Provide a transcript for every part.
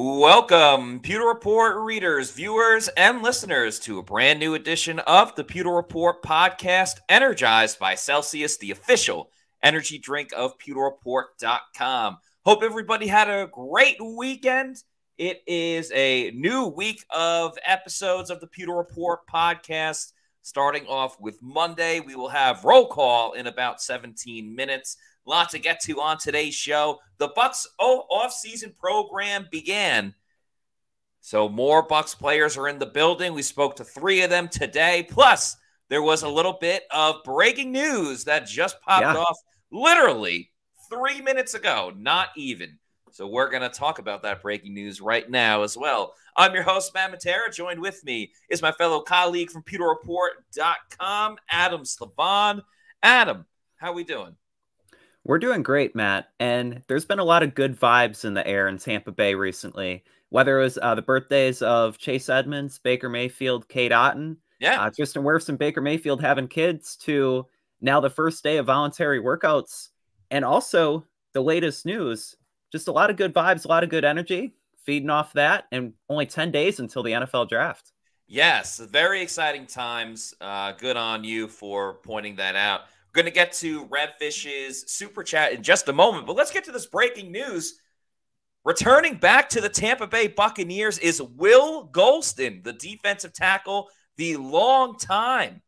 Welcome, Pewter Report readers, viewers, and listeners to a brand new edition of the Pewter Report podcast, energized by Celsius, the official energy drink of pewterreport.com. Hope everybody had a great weekend. It is a new week of episodes of the Pewter Report podcast. Starting off with Monday, we will have roll call in about 17 minutes. Lot to get to on today's show. The Bucs off-season program began. So more Bucs players are in the building. We spoke to three of them today. Plus, there was a little bit of breaking news that just popped yeah. off literally three minutes ago, not even. So we're going to talk about that breaking news right now as well. I'm your host, Matt Matera. Joined with me is my fellow colleague from PewterReport.com, Adam Slavon. Adam, how we doing? We're doing great, Matt. And there's been a lot of good vibes in the air in Tampa Bay recently. Whether it was uh, the birthdays of Chase Edmonds, Baker Mayfield, Cade Otton, yeah, uh, Tristan Wirfs and Baker Mayfield having kids, to now the first day of voluntary workouts, and also the latest news. Just a lot of good vibes, a lot of good energy, feeding off that, and only ten days until the NFL draft. Yes, very exciting times. Uh, good on you for pointing that out. We're going to get to Redfish's super chat in just a moment, but let's get to this breaking news. Returning back to the Tampa Bay Buccaneers is Will Gholston, the defensive tackle, the long time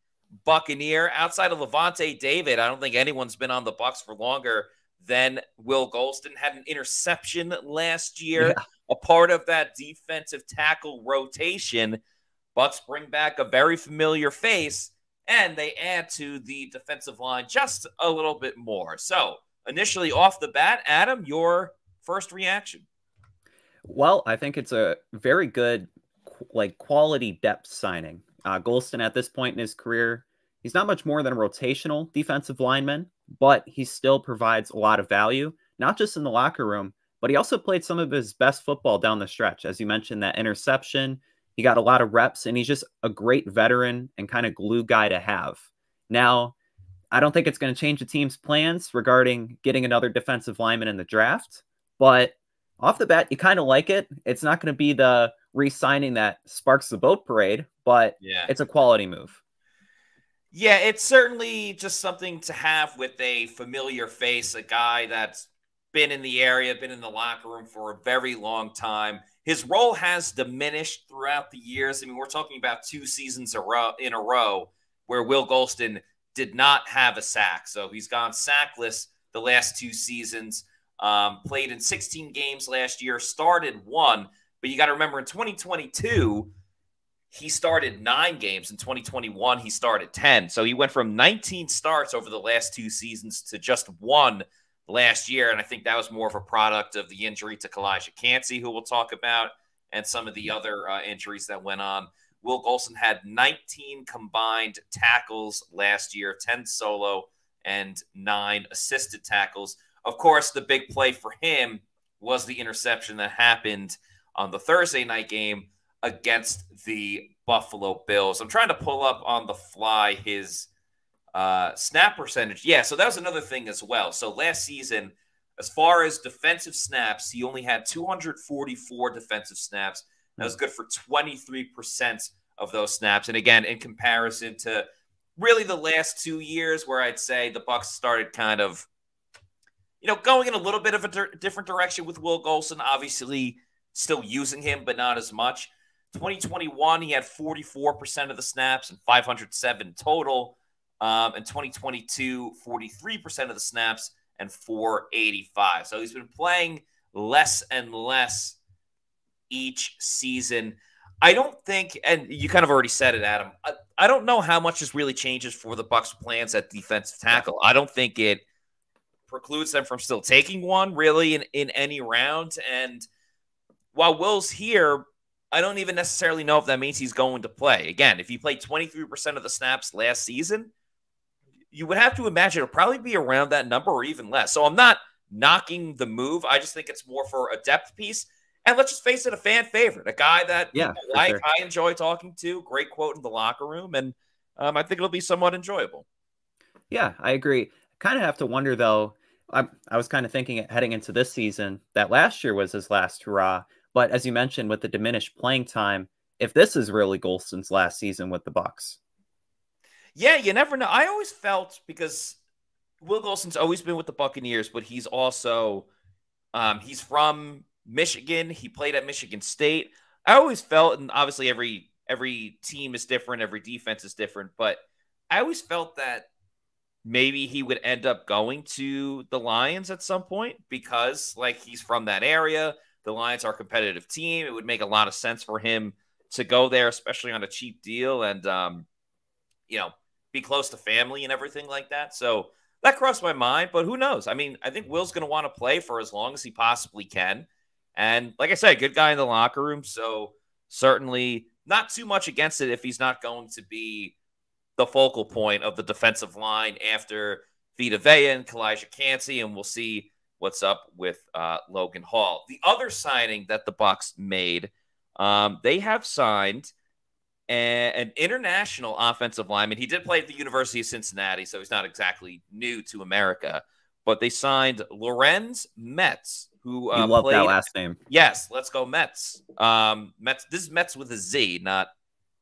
Buccaneer outside of Lavonte David. I don't think anyone's been on the Bucs for longer than Will Gholston. Had an interception last year, yeah. a part of that defensive tackle rotation. Bucs bring back a very familiar face and they add to the defensive line just a little bit more. So, initially off the bat, Adam, your first reaction? Well, I think it's a very good, like, quality depth signing. Uh, Gholston, at this point in his career, he's not much more than a rotational defensive lineman, but he still provides a lot of value, not just in the locker room, but he also played some of his best football down the stretch. As you mentioned, that interception he got a lot of reps and he's just a great veteran and kind of glue guy to have. Now, I don't think it's going to change the team's plans regarding getting another defensive lineman in the draft, but off the bat, you kind of like it. It's not going to be the re signing that sparks the boat parade, but yeah. it's a quality move. Yeah, it's certainly just something to have with a familiar face, a guy that's been in the area, been in the locker room for a very long time. His role has diminished throughout the years. I mean, we're talking about two seasons in a row where Will Gholston did not have a sack. So he's gone sackless the last two seasons. Um, played in 16 games last year, started one. But you got to remember in 2022, he started nine games. In 2021, he started 10. So he went from 19 starts over the last two seasons to just one last year. And I think that was more of a product of the injury to Calijah Kancey, who we'll talk about, and some of the other uh, injuries that went on. Will Gholston had 19 combined tackles last year, 10 solo and nine assisted tackles. Of course, the big play for him was the interception that happened on the Thursday night game against the Buffalo Bills. I'm trying to pull up on the fly his uh, snap percentage, yeah. So that was another thing as well. So last season, as far as defensive snaps, he only had 244 defensive snaps. That was good for 23% of those snaps. And again, in comparison to really the last two years, where I'd say the Bucs started kind of, you know, going in a little bit of a di- different direction with Will Gholston. Obviously, still using him, but not as much. 2021, he had 44% of the snaps and 507 total. Um, in 2022, 43% of the snaps and 485. So he's been playing less and less each season. I don't think, and you kind of already said it, Adam. I, I don't know how much this really changes for the Bucs' plans at defensive tackle. I don't think it precludes them from still taking one really in, in any round. And while Will's here, I don't even necessarily know if that means he's going to play. Again, if he played 23% of the snaps last season, you would have to imagine it'll probably be around that number or even less. So I'm not knocking the move. I just think it's more for a depth piece. And let's just face it, a fan favorite, a guy that yeah, like sure. I enjoy talking to. Great quote in the locker room, and um, I think it'll be somewhat enjoyable. Yeah, I agree. Kind of have to wonder though. I, I was kind of thinking heading into this season that last year was his last hurrah. But as you mentioned, with the diminished playing time, if this is really Gholston's last season with the Bucs. Yeah, you never know. I always felt because Will Gholston's always been with the Buccaneers, but he's also um, he's from Michigan. He played at Michigan State. I always felt, and obviously every every team is different, every defense is different, but I always felt that maybe he would end up going to the Lions at some point because like he's from that area. The Lions are a competitive team. It would make a lot of sense for him to go there, especially on a cheap deal and um, you know, be close to family and everything like that. So that crossed my mind, but who knows? I mean, I think Will's going to want to play for as long as he possibly can. And like I said, good guy in the locker room. So certainly not too much against it if he's not going to be the focal point of the defensive line after Vita Vea and Calijah Kancey, and we'll see what's up with uh, Logan Hall. The other signing that the Bucs made, um, they have signed an international offensive lineman. He did play at the University of Cincinnati, so he's not exactly new to America. But they signed Lorenz Metz, who uh, you love played, that last name. Yes, let's go Mets. Um, Mets. This is Mets with a Z, not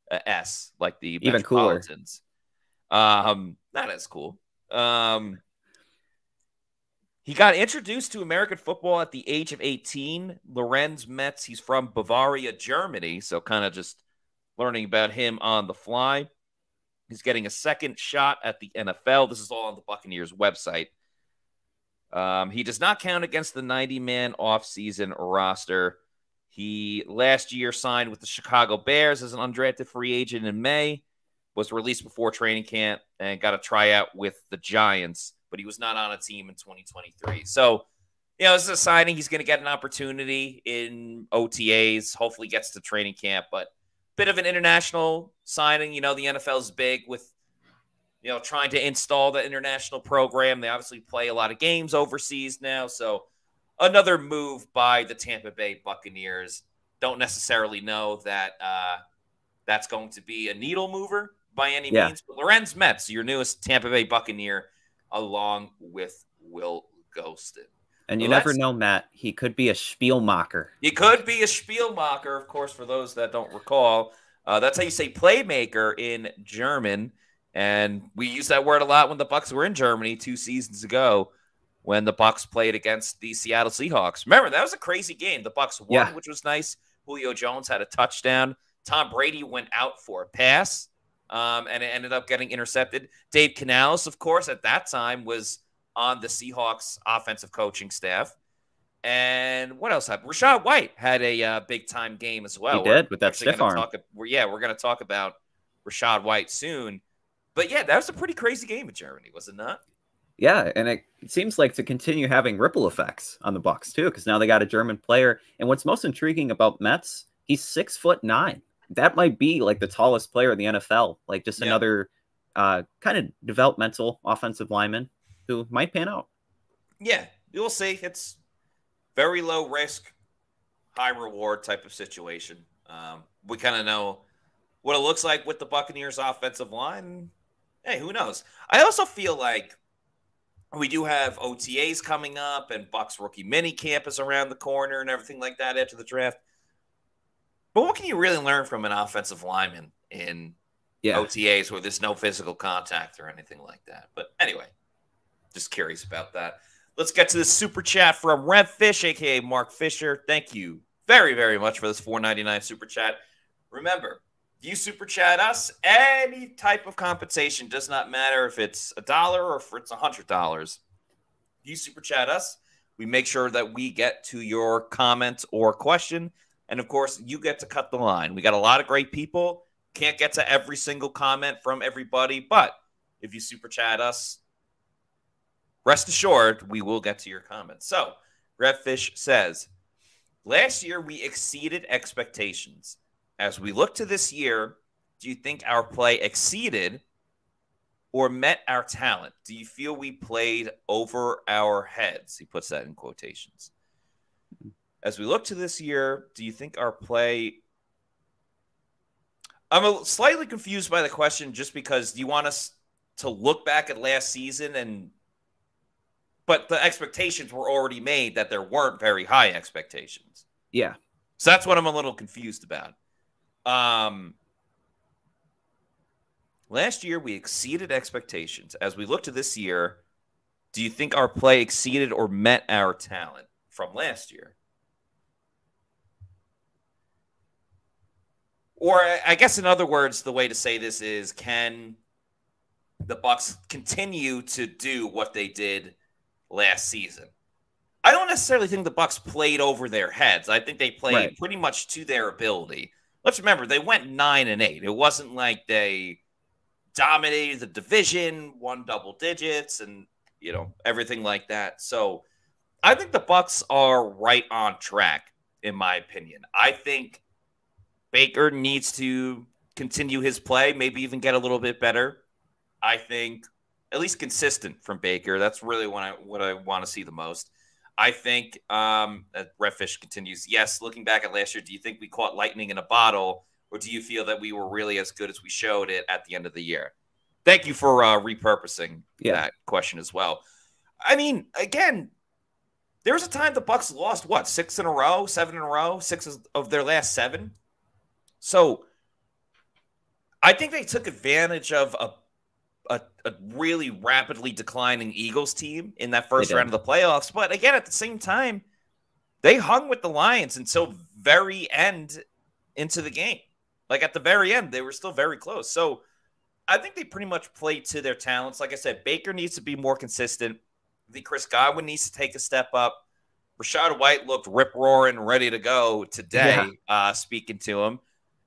a S, like the even cooler. Um, not as cool. Um, he got introduced to American football at the age of 18. Lorenz Metz. He's from Bavaria, Germany, so kind of just learning about him on the fly. He's getting a second shot at the NFL. This is all on the Buccaneers website. Um, he does not count against the 90 man offseason roster. He last year signed with the Chicago Bears as an undrafted free agent in May, was released before training camp, and got a tryout with the Giants, but he was not on a team in 2023. So, you know, this is a signing. He's going to get an opportunity in OTAs, hopefully gets to training camp, but bit of an international signing. You know, the NFL is big with you know, trying to install the international program. They obviously play a lot of games overseas now. So another move by the Tampa Bay Buccaneers. Don't necessarily know that uh, that's going to be a needle mover by any yeah. means. But Lorenz Metz, your newest Tampa Bay Buccaneer, along with Will Gholston. And you never know, Matt. He could be a Spielmacher. He could be a Spielmacher, of course, for those that don't recall. Uh, that's how you say playmaker in German. And we used that word a lot when the Bucs were in Germany two seasons ago when the Bucs played against the Seattle Seahawks. Remember, that was a crazy game. The Bucs won, yeah. which was nice. Julio Jones had a touchdown. Tom Brady went out for a pass, um, and it ended up getting intercepted. Dave Canales, of course, at that time was on the Seahawks offensive coaching staff. And what else happened? Rachaad White had a uh, big time game as well. He did with that stiff arm. Talk, yeah, we're going to talk about Rachaad White soon. But yeah, that was a pretty crazy game in Germany, was it not? Yeah, and it seems like to continue having ripple effects on the Bucs too, because now they got a German player. And what's most intriguing about Metz, he's six foot nine. That might be like the tallest player in the NFL. Like just yeah. another uh, kind of developmental offensive lineman who might pan out. Yeah, you'll see. It's very low risk, high reward type of situation. Um, we kind of know what it looks like with the Buccaneers offensive line hey, who knows? I also feel like we do have OTAs coming up and Bucs rookie mini camp is around the corner and everything like that after the draft. But what can you really learn from an offensive lineman in yeah. OTAs where there's no physical contact or anything like that? But anyway, just curious about that. Let's get to the super chat from Redfish, aka Mark Fisher. Thank you very, very much for this 499 super chat. Remember, you super chat us any type of compensation does not matter if it's a dollar or if it's a hundred dollars you super chat us we make sure that we get to your comment or question and of course you get to cut the line we got a lot of great people can't get to every single comment from everybody but if you super chat us rest assured we will get to your comments so redfish says last year we exceeded expectations as we look to this year, do you think our play exceeded or met our talent? Do you feel we played over our heads? He puts that in quotations. As we look to this year, do you think our play I'm slightly confused by the question just because do you want us to look back at last season and but the expectations were already made that there weren't very high expectations. Yeah. So that's what I'm a little confused about. Um, last year we exceeded expectations. As we look to this year, do you think our play exceeded or met our talent from last year? Or I guess in other words, the way to say this is can the Bucs continue to do what they did last season? I don't necessarily think the Bucs played over their heads. I think they played right. pretty much to their ability. Let's remember they went nine and eight. It wasn't like they dominated the division, won double digits, and you know everything like that. So I think the Bucs are right on track, in my opinion. I think Baker needs to continue his play, maybe even get a little bit better. I think at least consistent from Baker. That's really what I what I want to see the most. I think um, Redfish continues. Yes, looking back at last year, do you think we caught lightning in a bottle, or do you feel that we were really as good as we showed it at the end of the year? Thank you for uh, repurposing yeah. that question as well. I mean, again, there was a time the Bucs lost what six in a row, seven in a row, six of their last seven. So I think they took advantage of a a, really rapidly declining Eagles team in that first round of the playoffs. But again, at the same time, they hung with the Lions until very end into the game. Like at the very end, they were still very close. So I think they pretty much played to their talents. Like I said, Baker needs to be more consistent. The Chris Godwin needs to take a step up. Rachaad White looked rip roaring, ready to go today. Yeah. Uh, speaking to him,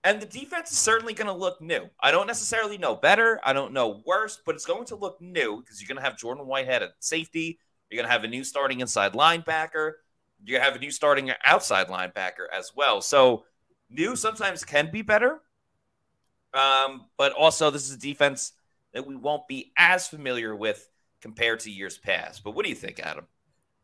and the defense is certainly going to look new. I don't necessarily know better. I don't know worse, but it's going to look new because you're going to have Jordan Whitehead at safety. You're going to have a new starting inside linebacker. To have a new starting outside linebacker as well. So, new sometimes can be better. Um, but also, this is a defense that we won't be as familiar with compared to years past. But what do you think, Adam?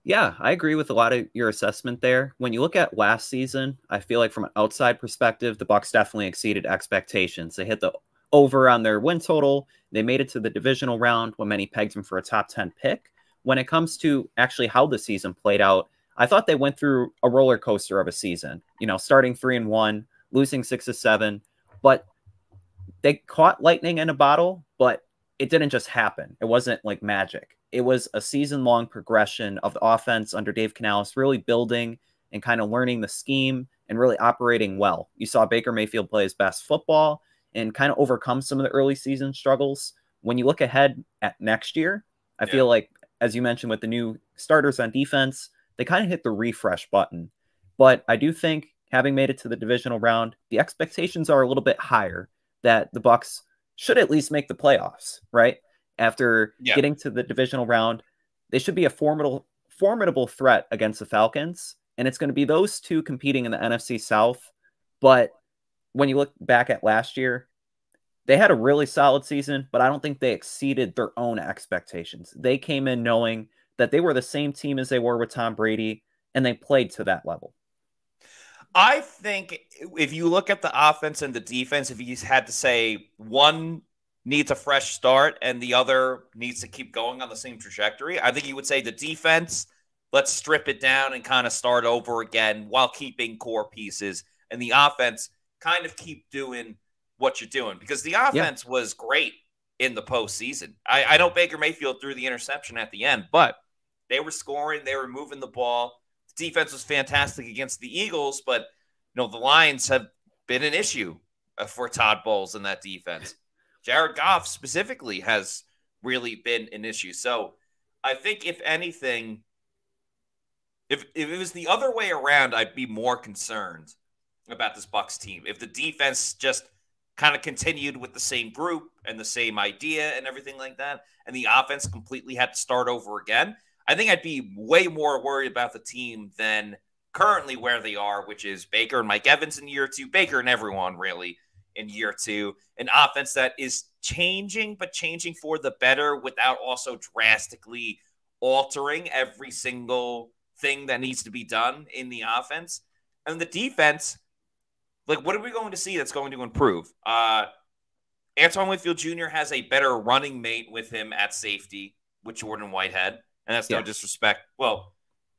Yeah, I agree with a lot of your assessment there. When you look at last season, I feel like from an outside perspective, the Bucs definitely exceeded expectations. They hit the over on their win total. They made it to the divisional round when many pegged them for a top 10 pick. When it comes to actually how the season played out, I thought they went through a roller coaster of a season. You know, starting 3 and 1, losing 6 to 7, but they caught lightning in a bottle, but it didn't just happen. It wasn't like magic it was a season long progression of the offense under Dave Canales, really building and kind of learning the scheme and really operating well. You saw Baker Mayfield play his best football and kind of overcome some of the early season struggles. When you look ahead at next year, I yeah. feel like, as you mentioned, with the new starters on defense, they kind of hit the refresh button. But I do think having made it to the divisional round, the expectations are a little bit higher that the Bucs should at least make the playoffs, right? After yeah. getting to the divisional round. They should be a formidable formidable threat against the Falcons, and it's going to be those two competing in the NFC South. But when you look back at last year, they had a really solid season, but I don't think they exceeded their own expectations. They came in knowing that they were the same team as they were with Tom Brady, and they played to that level. I think if you look at the offense and the defense, if you had to say one needs a fresh start and the other needs to keep going on the same trajectory. I think you would say the defense, let's strip it down and kind of start over again while keeping core pieces. And the offense, kind of keep doing what you're doing because the offense yeah. was great in the postseason. I, I know Baker Mayfield threw the interception at the end, but they were scoring, they were moving the ball. The defense was fantastic against the Eagles, but you know the Lions have been an issue uh, for Todd Bowles in that defense. Jared Goff specifically has really been an issue. So I think if anything, if, if it was the other way around, I'd be more concerned about this Bucs team. If the defense just kind of continued with the same group and the same idea and everything like that, and the offense completely had to start over again, I think I'd be way more worried about the team than currently where they are, which is Baker and Mike Evans in year two, Baker and everyone really in year two. An offense that is changing, but changing for the better without also drastically altering every single thing that needs to be done in the offense. And the defense, like, what are we going to see that's going to improve? Uh, Antoine Winfield Jr. has a better running mate with him at safety with Jordan Whitehead. And that's no disrespect. Well,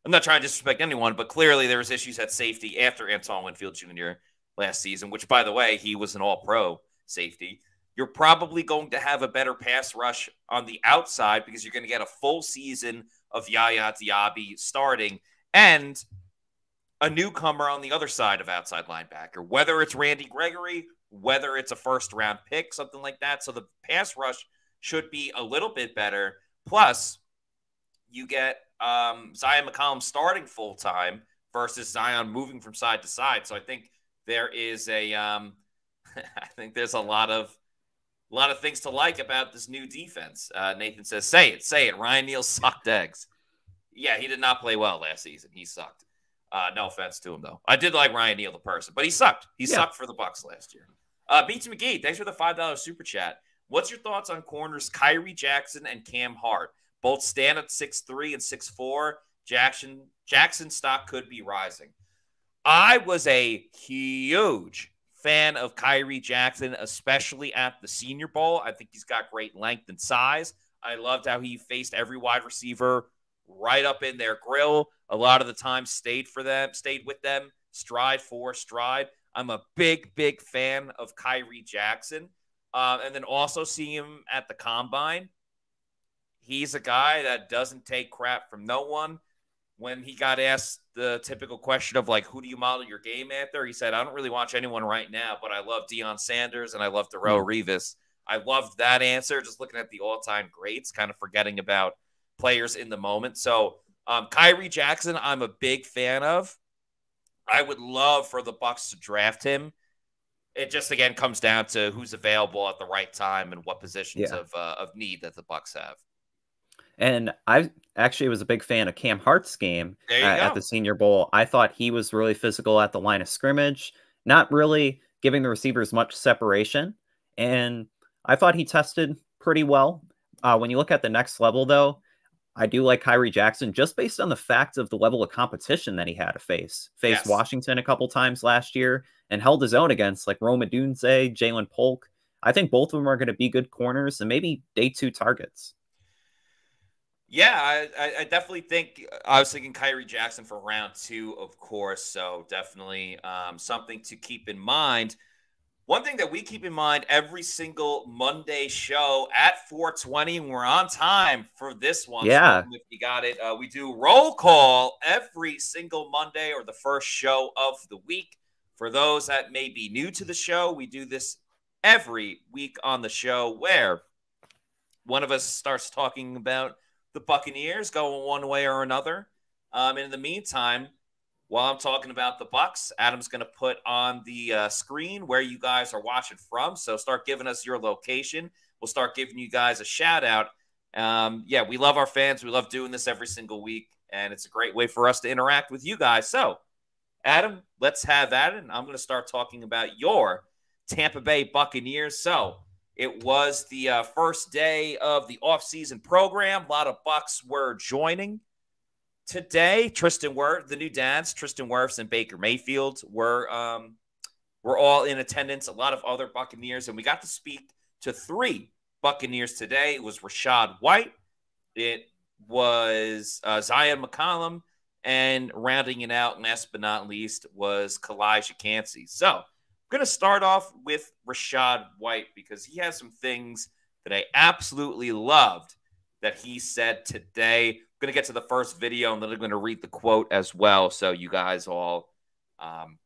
I'm not trying to disrespect anyone, but clearly there was issues at safety after Antoine Winfield Jr. last season, which, by the way, he was an All-Pro safety. You're probably going to have a better pass rush on the outside because you're going to get a full season of Yaya Diaby starting and a newcomer on the other side of outside linebacker, whether it's Randy Gregory, whether it's a first round pick, something like that. So the pass rush should be a little bit better. Plus, you get um, Zyon McCollum starting full time versus Zyon moving from side to side. So I think there is a, um, I think there's a lot of, a lot of things to like about this new defense. Uh, Nathan says, "Say it, say it." Ryan Neal sucked eggs. Yeah, he did not play well last season. He sucked. Uh, no offense to him though. I did like Ryan Neal the person, but he sucked. He yeah. sucked for the Bucs last year. Uh, Beats McGee, thanks for the five dollar super chat. What's your thoughts on corners Khyree Jackson and Cam Hart? Both stand at six three and six four. Jackson Jackson stock could be rising. I was a huge fan of Khyree Jackson, especially at the Senior Bowl. I think he's got great length and size. I loved how he faced every wide receiver right up in their grill. A lot of the time, stayed for them, stayed with them, stride for stride. I'm a big, big fan of Khyree Jackson. Uh, and then also seeing him at the combine. He's a guy that doesn't take crap from no one. When he got asked the typical question of like, who do you model your game after? He said, I don't really watch anyone right now, but I love Deion Sanders and I love Darrelle mm. Revis. I loved that answer. Just looking at the all-time greats, kind of forgetting about players in the moment. So um, Khyree Jackson, I'm a big fan of. I would love for the Bucs to draft him. It just again comes down to who's available at the right time and what positions yeah. of uh, of need that the Bucs have. And I actually was a big fan of Cam Hart's game at, at the Senior Bowl. I thought he was really physical at the line of scrimmage, not really giving the receivers much separation. And I thought he tested pretty well. Uh, when you look at the next level, though, I do like Khyree Jackson just based on the fact of the level of competition that he had to face. Faced yes. Washington a couple times last year and held his own against like Rome Odunze, Ja'Lynn Polk. I think both of them are going to be good corners and maybe day two targets. Yeah, I, I definitely think I was thinking Khyree Jackson for round two, of course. So definitely um, something to keep in mind. One thing that we keep in mind every single Monday show at 420, and we're on time for this one. Yeah. So if you got it, uh, we do roll call every single Monday or the first show of the week. For those that may be new to the show, we do this every week on the show where one of us starts talking about the Buccaneers going one way or another. Um, and in the meantime, while I'm talking about the Bucs, Adam's going to put on the uh, screen where you guys are watching from. So start giving us your location. We'll start giving you guys a shout out. Um, yeah, we love our fans. We love doing this every single week, and it's a great way for us to interact with you guys. So, Adam, let's have at it. I'm going to start talking about your Tampa Bay Buccaneers. So, it was the uh, first day of the offseason program. A lot of Bucs were joining today, Tristan Wirfs, the new dads, Tristan Wirfs and Baker Mayfield were um, were all in attendance. A lot of other Buccaneers, and we got to speak to three Buccaneers today. It was Rachaad White, it was uh, Zyon McCollum, and rounding it out, last but not least, was Calijah Kancey. So going to start off with Rachaad White because he has some things that I absolutely loved that he said today I'm going to get to the first video and then I'm going to read the quote as well. So you guys all um,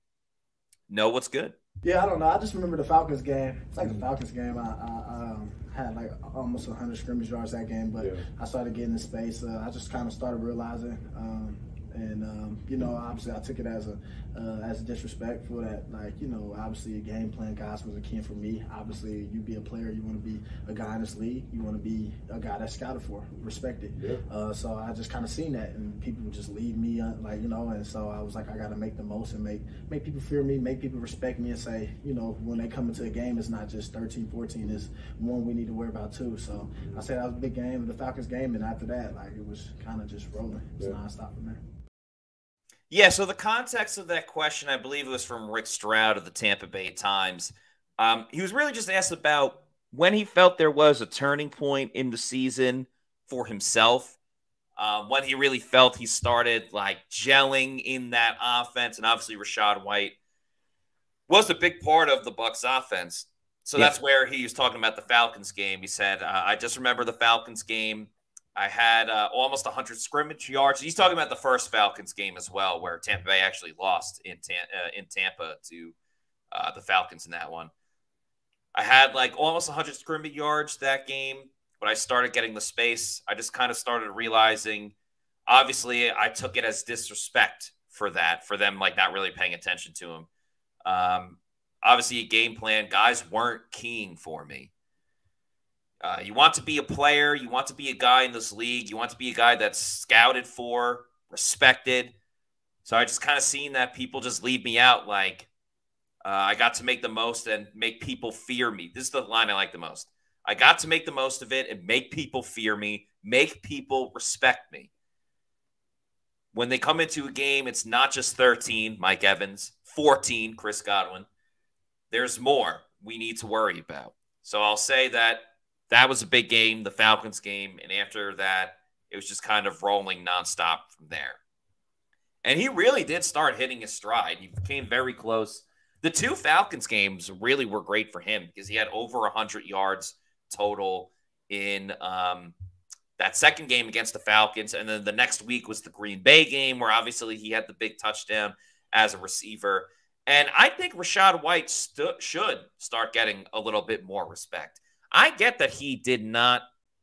know what's good. Yeah, I don't know. I just remember the Falcons game. It's like the Falcons game. I, I um, had like almost 100 scrimmage yards that game, but yeah. I started getting in space. Uh, I just kind of started realizing um, and um, you know, obviously, I took it as a uh, as a disrespectful that, like, you know, obviously, a game plan guys was a key for me. Obviously, you be a player, you want to be a guy in this league, you want to be a guy that's scouted for, respected. Yeah. Uh, so I just kind of seen that, and people just leave me, uh, like, you know, and so I was like, I got to make the most and make make people fear me, make people respect me, and say, you know, when they come into a game, it's not just 13, 14, it's one we need to worry about too. So I said that was a big game, the Falcons game, and after that, like, it was kind of just rolling. It's yeah. nonstop from there. Yeah, so the context of that question, I believe it was from Rick Stroud of the Tampa Bay Times. Um, he was really just asked about when he felt there was a turning point in the season for himself. Um, when he really felt he started like gelling in that offense, and obviously Rachaad White was a big part of the Bucs offense. So yeah. that's where he was talking about the Falcons game. He said, uh, "I just remember the Falcons game. I had uh, almost 100 scrimmage yards." He's talking about the first Falcons game as well, where Tampa Bay actually lost in uh, in Tampa to uh, the Falcons in that one. I had like almost 100 scrimmage yards that game, but I started getting the space. I just kind of started realizing. Obviously, I took it as disrespect for that, for them like not really paying attention to him. Um, obviously, a game plan. Guys weren't keying for me. Uh, you want to be a player. You want to be a guy in this league. You want to be a guy that's scouted for, respected. So I just kind of seen that people just leave me out. Like uh, I got to make the most and make people fear me. This is the line I like the most. I got to make the most of it and make people fear me, make people respect me. When they come into a game, it's not just 13, Mike Evans, 14, Chris Godwin. There's more we need to worry about. So I'll say that that was a big game, the Falcons game. And after that, it was just kind of rolling nonstop from there. And he really did start hitting his stride. He came very close. The two Falcons games really were great for him because he had over 100 yards total in um, that second game against the Falcons. And then the next week was the Green Bay game, where obviously he had the big touchdown as a receiver. And I think Rachaad White should start getting a little bit more respect. I get that he did not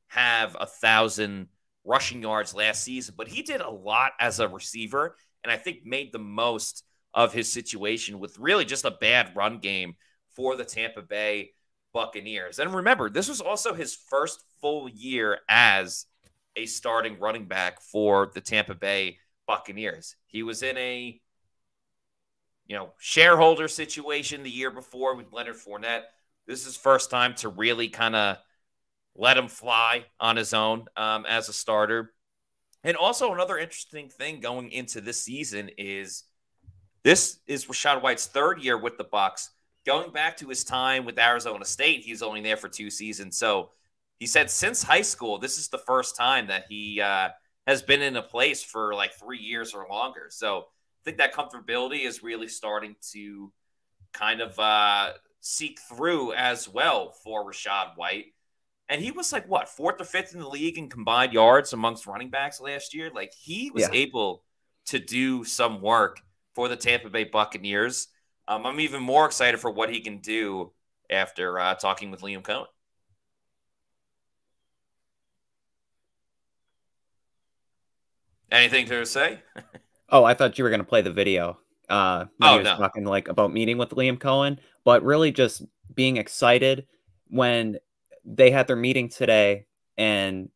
have a thousand rushing yards last season, but he did a lot as a receiver, and I think made the most of his situation with really just a bad run game for the Tampa Bay Buccaneers. And remember, this was also his first full year as a starting running back for the Tampa Bay Buccaneers. He was in a you know, shareholder situation the year before with Leonard Fournette. This is first time to really kind of let him fly on his own um, as a starter. And also another interesting thing going into this season is this is Rachaad White's third year with the Bucs. Going back to his time with Arizona State, he's only there for two seasons. So he said since high school, this is the first time that he uh, has been in a place for like three years or longer. So I think that comfortability is really starting to kind of uh, seek through as well for Rachaad White. And he was like what fourth or fifth in the league in combined yards amongst running backs last year. Like he was yeah. able to do some work for the Tampa Bay Buccaneers. Um, I'm even more excited for what he can do after uh, talking with Liam Coen. Anything to say? Oh, I thought you were going to play the video. Uh, when oh, he was no. talking like about meeting with Liam Coen, but really just being excited when they had their meeting today and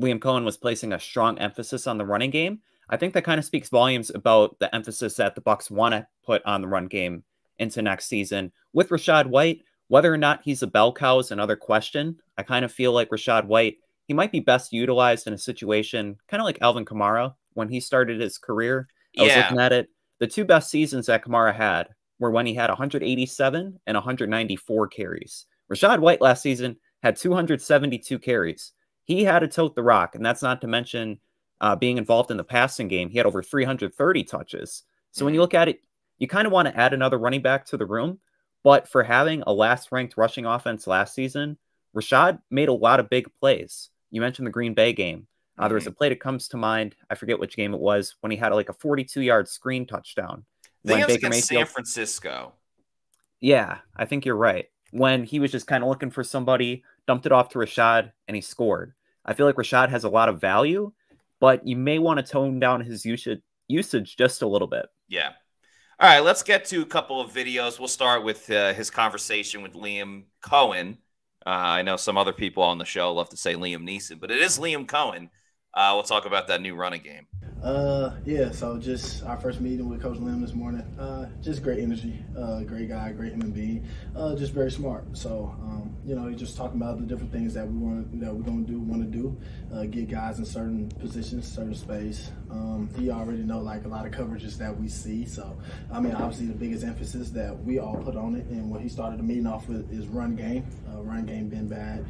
Liam Coen was placing a strong emphasis on the running game. I think that kind of speaks volumes about the emphasis that the Bucs want to put on the run game into next season. With Rachaad White, whether or not he's a bell cow is another question. I kind of feel like Rachaad White, he might be best utilized in a situation kind of like Alvin Kamara, when he started his career. I was looking at it. The two best seasons that Kamara had were when he had 187 and 194 carries. Rachaad White last season had 272 carries. He had to tote the rock, and that's not to mention uh, being involved in the passing game. He had over 330 touches. So when you look at it, you kind of want to add another running back to the room. But for having a last ranked rushing offense last season, Rachaad made a lot of big plays. You mentioned the Green Bay game. Uh, there was a play that comes to mind. I forget which game it was when he had like a 42 yard screen touchdown. When Baker Mayfield, San Francisco. Yeah, I think you're right. When he was just kind of looking for somebody, dumped it off to Rachaad, and he scored. I feel like Rachaad has a lot of value, but you may want to tone down his usage usage just a little bit. Yeah. All right, let's get to a couple of videos. We'll start with uh, his conversation with Liam Coen. Uh, I know some other people on the show love to say Liam Neeson, but it is Liam Coen. Uh, we'll talk about that new running game. Uh, yeah. So just our first meeting with Coach Lim this morning. Uh, just great energy. Uh, great guy, great human being. Uh, just very smart. So um, you know, just talking about the different things that we want that we're to do, want to do, uh, get guys in certain positions, certain space. Um, he already know like a lot of coverages that we see. So I mean, obviously the biggest emphasis that we all put on it, and what he started the meeting off with is run game. Uh, run game been bad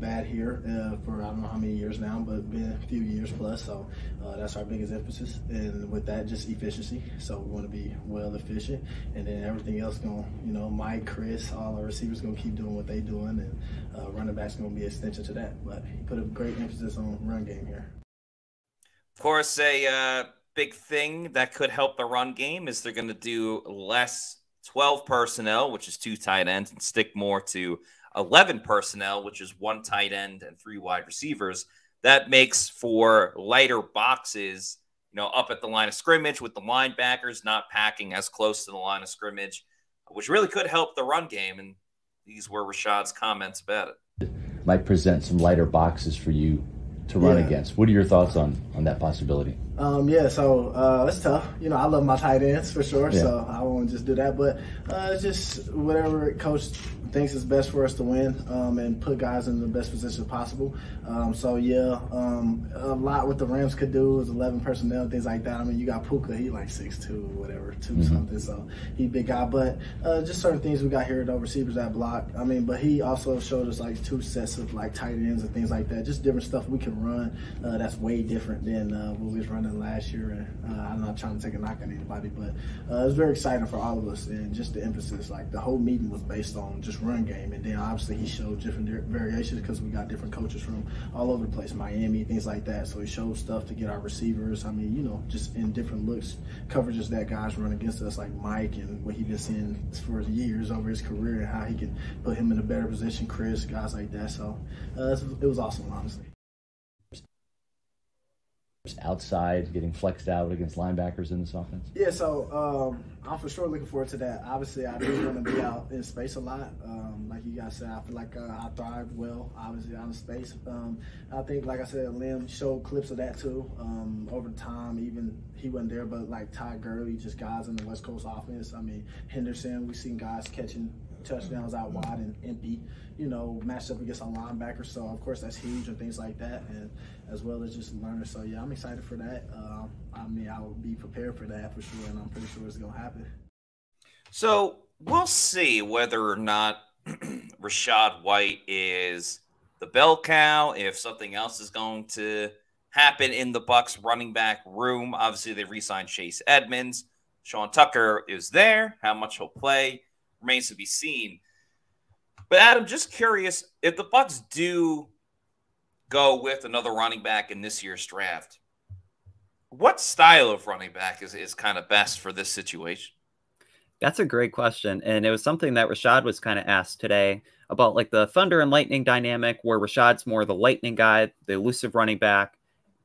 bad here uh, for I don't know how many years now, but been a few years plus. So uh, that's our biggest emphasis, and with that, just efficiency. So we want to be well efficient, and then everything else going, you know, Mike, Chris, all our receivers gonna keep doing what they doing, and uh, running backs gonna be an extension to that. But he put a great emphasis on run game here. Of course, a uh, big thing that could help the run game is they're going to do less 12 personnel, which is two tight ends, and stick more to 11 personnel, which is one tight end and three wide receivers. That makes for lighter boxes, you know, up at the line of scrimmage with the linebackers not packing as close to the line of scrimmage, which really could help the run game. And these were Rachaad's comments about it. Might present some lighter boxes for you to run yeah. against. What are your thoughts on on that possibility? Um, yeah, so uh, it's tough. You know, I love my tight ends for sure, yeah. so I won't just do that. But uh, it's just whatever coach thinks is best for us to win um, and put guys in the best position possible. Um, so yeah, um, a lot what the Rams could do is 11 personnel, things like that. I mean, you got Puka, he like six two, whatever, 2 mm-hmm. something. So he big guy, but uh, just certain things we got here, though receivers that block. I mean, but he also showed us like two sets of like tight ends and things like that. Just different stuff we can run. Uh, that's way different than uh, what we was running last year. And uh, I'm not trying to take a knock on anybody, but uh, it was very exciting for all of us. And just the emphasis, like the whole meeting was based on just run game. And then obviously he showed different variations because we got different coaches from all over the place, Miami, things like that. So he showed stuff to get our receivers. I mean, you know, just in different looks, coverages that guys run against us, like Mike and what he's been seeing for years over his career and how he can put him in a better position, Chris, guys like that. So uh, it was awesome, honestly outside, getting flexed out against linebackers in this offense? Yeah, so um, I'm for sure looking forward to that. Obviously, I do want to be out in space a lot. Um, like you guys said, I feel like uh, I thrive well, obviously, out in space. Um, I think, like I said, Lim showed clips of that too um, over time. Even he wasn't there, but like Ty Gurley, just guys in the West Coast offense. I mean, Henderson, we've seen guys catching touchdowns out wide and empty, you know, matched up against a linebacker. So of course that's huge and things like that, and as well as just learners. So yeah, I'm excited for that. Uh, I mean, I will be prepared for that for sure, and I'm pretty sure it's gonna happen. So we'll see whether or not Rachaad White is the bell cow. If something else is going to happen in the Bucs running back room, obviously they re-signed Chase Edmonds. Sean Tucker is there. How much he'll play remains to be seen. But Adam, just curious if the Bucs do go with another running back in this year's draft, what style of running back is, is kind of best for this situation? That's a great question. And it was something that Rachaad was kind of asked today about like the thunder and lightning dynamic, where Rachaad's more the lightning guy, the elusive running back.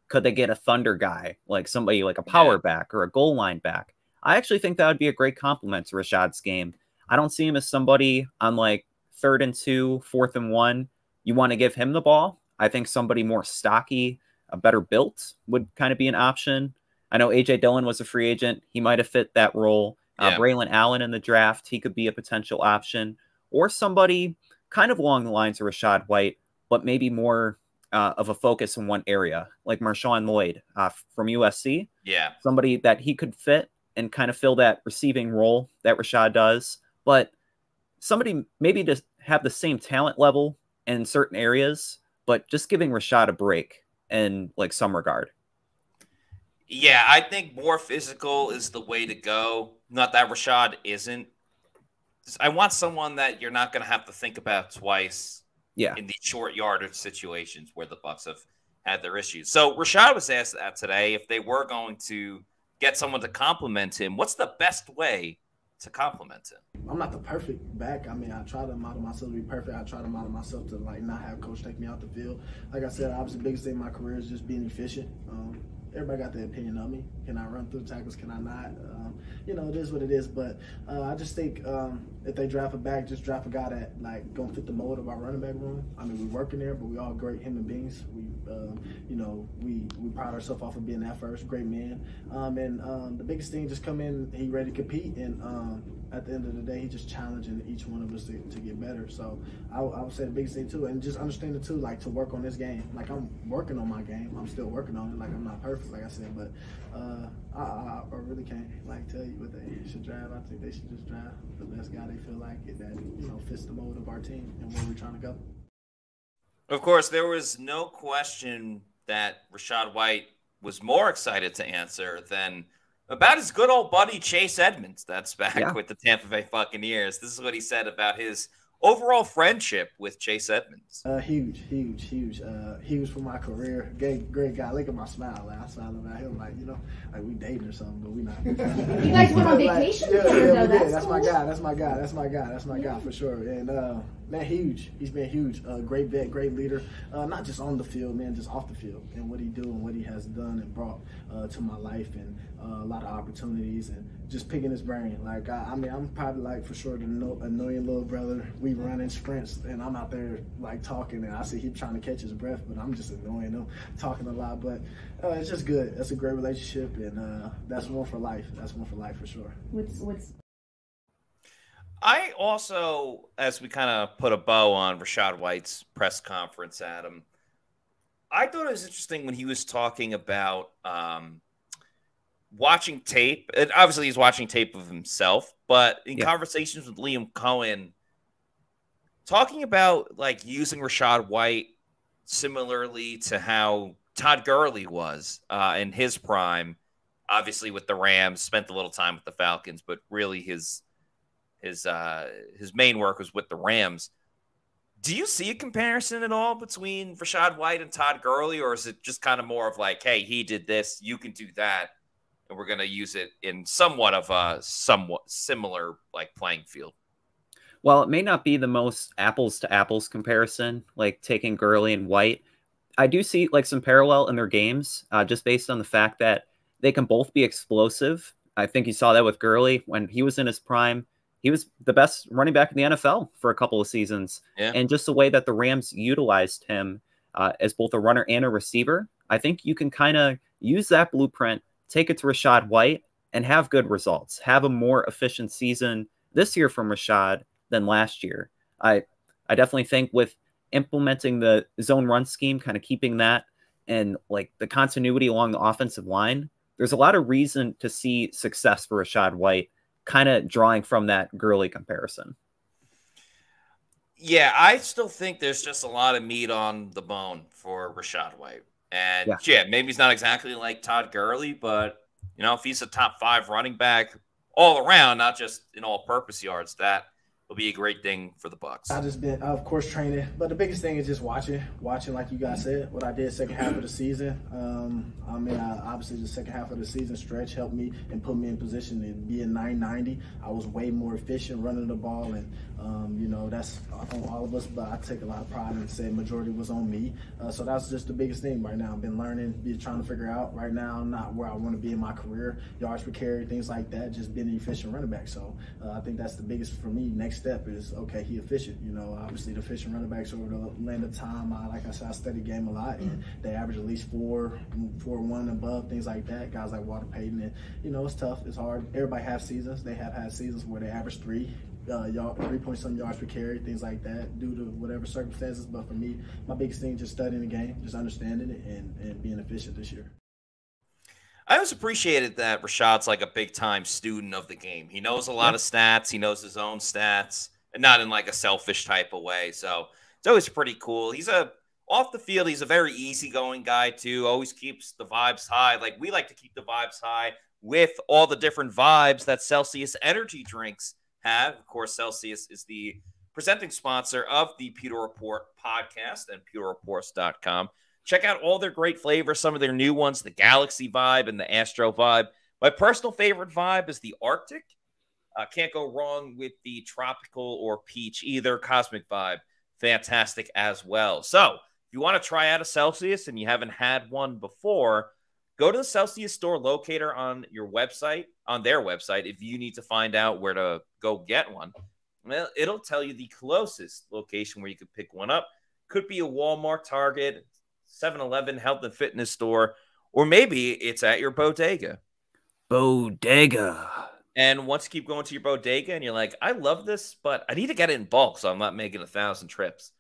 Could they get a thunder guy, like somebody like a power yeah. back or a goal line back? I actually think that would be a great compliment to Rachaad's game. I don't see him as somebody on like third and two, fourth and one. You want to give him the ball. I think somebody more stocky, a better built would kind of be an option. I know AJ Dillon was a free agent. He might have fit that role. Uh, yeah. Uh, Braelon Allen in the draft, he could be a potential option. Or somebody kind of along the lines of Rachaad White, but maybe more uh, of a focus in one area, like Marshawn Lloyd uh, from USC. Yeah. Somebody that he could fit and kind of fill that receiving role that Rachaad does but somebody maybe to have the same talent level in certain areas, but just giving Rachaad a break in like some regard. Yeah, I think more physical is the way to go. Not that Rachaad isn't. I want someone that you're not going to have to think about twice. Yeah. In these short yardage situations where the Bucs have had their issues. So Rachaad was asked that today if they were going to get someone to compliment him. What's the best way to compliment him. I'm not the perfect back. I mean, I try to model myself to be perfect. I try to model myself to like not have coach take me out the field. Like I said, obviously, the biggest thing in my career is just being efficient. Um, everybody got their opinion of me. Can I run through tackles? Can I not? Um, you know, it is what it is. But uh, I just think um, if they draft a back, just draft a guy that like gonna fit the mold of our running back room. I mean, we're working there, but we all great human beings. We, uh, you know, we we pride ourselves off of being that first great man. Um, and um, the biggest thing, just come in, he ready to compete, and um, at the end of the day, he's just challenging each one of us to, to get better. So I, I, would say the biggest thing too, and just understanding too, like to work on this game. Like I'm working on my game. I'm still working on it. Like I'm not perfect, like I said, but uh, I, I, I, really can't like tell you what they should drive. I think they should just drive the best guy they feel like it, that you know fits the mold of our team and where we're trying to go. Of course, there was no question that Rachaad White was more excited to answer than about his good old buddy Chase Edmonds that's back yeah. with the Tampa Bay Buccaneers. This is what he said about his overall friendship with Chase Edmonds? Uh, huge, huge, huge. Uh, huge for my career. Great, great guy. Look at my smile. Like, I smile about him like you know, like we dating or something, but we not. you guys went on vacation like, together, yeah, yeah, That's, that's my guy. That's my guy. That's my guy. That's my guy for sure. And uh, man, huge. He's been huge. Uh, great vet, great leader. Uh, not just on the field, man, just off the field and what he do and what he has done and brought uh, to my life and uh, a lot of opportunities and just picking his brain. Like I, I mean, I'm probably like for sure the no, annoying little brother. We run in sprints and I'm out there like talking and I see him trying to catch his breath, but I'm just annoying him, talking a lot. But uh, it's just good. That's a great relationship and uh, that's one for life. That's one for life for sure. What's what's I also, as we kind of put a bow on Rachaad White's press conference, Adam, I thought it was interesting when he was talking about um, watching tape. And obviously, he's watching tape of himself, but in yeah. conversations with Liam Coen, talking about like using Rachaad White similarly to how Todd Gurley was uh, in his prime. Obviously, with the Rams, spent a little time with the Falcons, but really his his uh, his main work was with the Rams. Do you see a comparison at all between Rachaad White and Todd Gurley, or is it just kind of more of like, hey, he did this, you can do that, and we're going to use it in somewhat of a somewhat similar like playing field? Well, it may not be the most apples to apples comparison, like taking Gurley and White. I do see like some parallel in their games, uh, just based on the fact that they can both be explosive. I think you saw that with Gurley when he was in his prime he was the best running back in the NFL for a couple of seasons. Yeah. And just the way that the Rams utilized him uh, as both a runner and a receiver, I think you can kind of use that blueprint, take it to Rachaad White, and have good results. Have a more efficient season this year from Rachaad than last year. I I definitely think with implementing the zone run scheme, kind of keeping that and like the continuity along the offensive line, there's a lot of reason to see success for Rachaad White kind of drawing from that Gurley comparison. Yeah, I still think there's just a lot of meat on the bone for Rachaad White. And yeah. yeah, maybe he's not exactly like Todd Gurley, but you know, if he's a top five running back all around, not just in all purpose yards, that will be a great thing for the Bucs. I just been, of course, training, but the biggest thing is just watching, watching, like you guys said, what I did second half of the season. Um, I mean, I, obviously, the second half of the season stretch helped me and put me in position to be in 990. I was way more efficient running the ball, and um, you know that's on all of us. But I take a lot of pride and say majority was on me. Uh, so that's just the biggest thing right now. I've been learning, be trying to figure out right now, not where I want to be in my career, yards per carry, things like that. Just being an efficient running back. So uh, I think that's the biggest for me. Next step is okay, he efficient. You know, obviously the efficient running backs over the length of time. I, like I said, I study game a lot, and they average at least four, four one above, things like that. Guys like Walter Payton, and you know, it's tough, it's hard. Everybody has seasons. They have had seasons where they average three, uh, yard, three point some yards per carry, things like that, due to whatever circumstances. But for me, my biggest thing is just studying the game, just understanding it, and, and being efficient this year. I always appreciated that Rachaad's like a big time student of the game. He knows a lot of stats. He knows his own stats and not in like a selfish type of way. So it's always pretty cool. He's a off the field, he's a very easygoing guy too. Always keeps the vibes high. Like we like to keep the vibes high with all the different vibes that Celsius energy drinks have. Of course, Celsius is the presenting sponsor of the Pewter Report podcast and pewterreports.com. Check out all their great flavors, some of their new ones, the Galaxy vibe and the Astro vibe. My personal favorite vibe is the Arctic. Uh, can't go wrong with the tropical or peach either. Cosmic vibe, fantastic as well. So, if you want to try out a Celsius and you haven't had one before, go to the Celsius store locator on your website, on their website, if you need to find out where to go get one. Well, it'll tell you the closest location where you could pick one up. Could be a Walmart, Target, 7 Eleven, health and fitness store, or maybe it's at your bodega. Bodega. And once you keep going to your bodega and you're like, I love this, but I need to get it in bulk so I'm not making a thousand trips.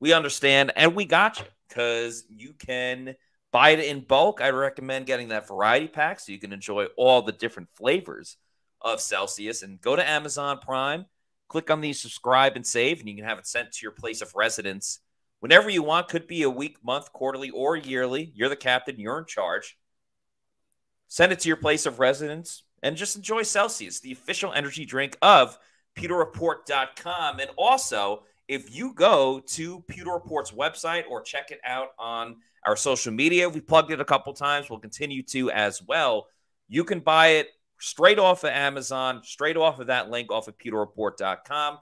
We understand and we got you because you can buy it in bulk. I recommend getting that variety pack so you can enjoy all the different flavors of Celsius and go to Amazon Prime, click on the subscribe and save, and you can have it sent to your place of residence whenever you want. Could be a week, month, quarterly, or yearly. You're the captain. You're in charge. Send it to your place of residence and just enjoy Celsius, the official energy drink of pewterreport.com. And also, if you go to Pewter Report's website or check it out on our social media, we plugged it a couple times. We'll continue to as well. You can buy it straight off of Amazon, straight off of that link off of pewterreport.com.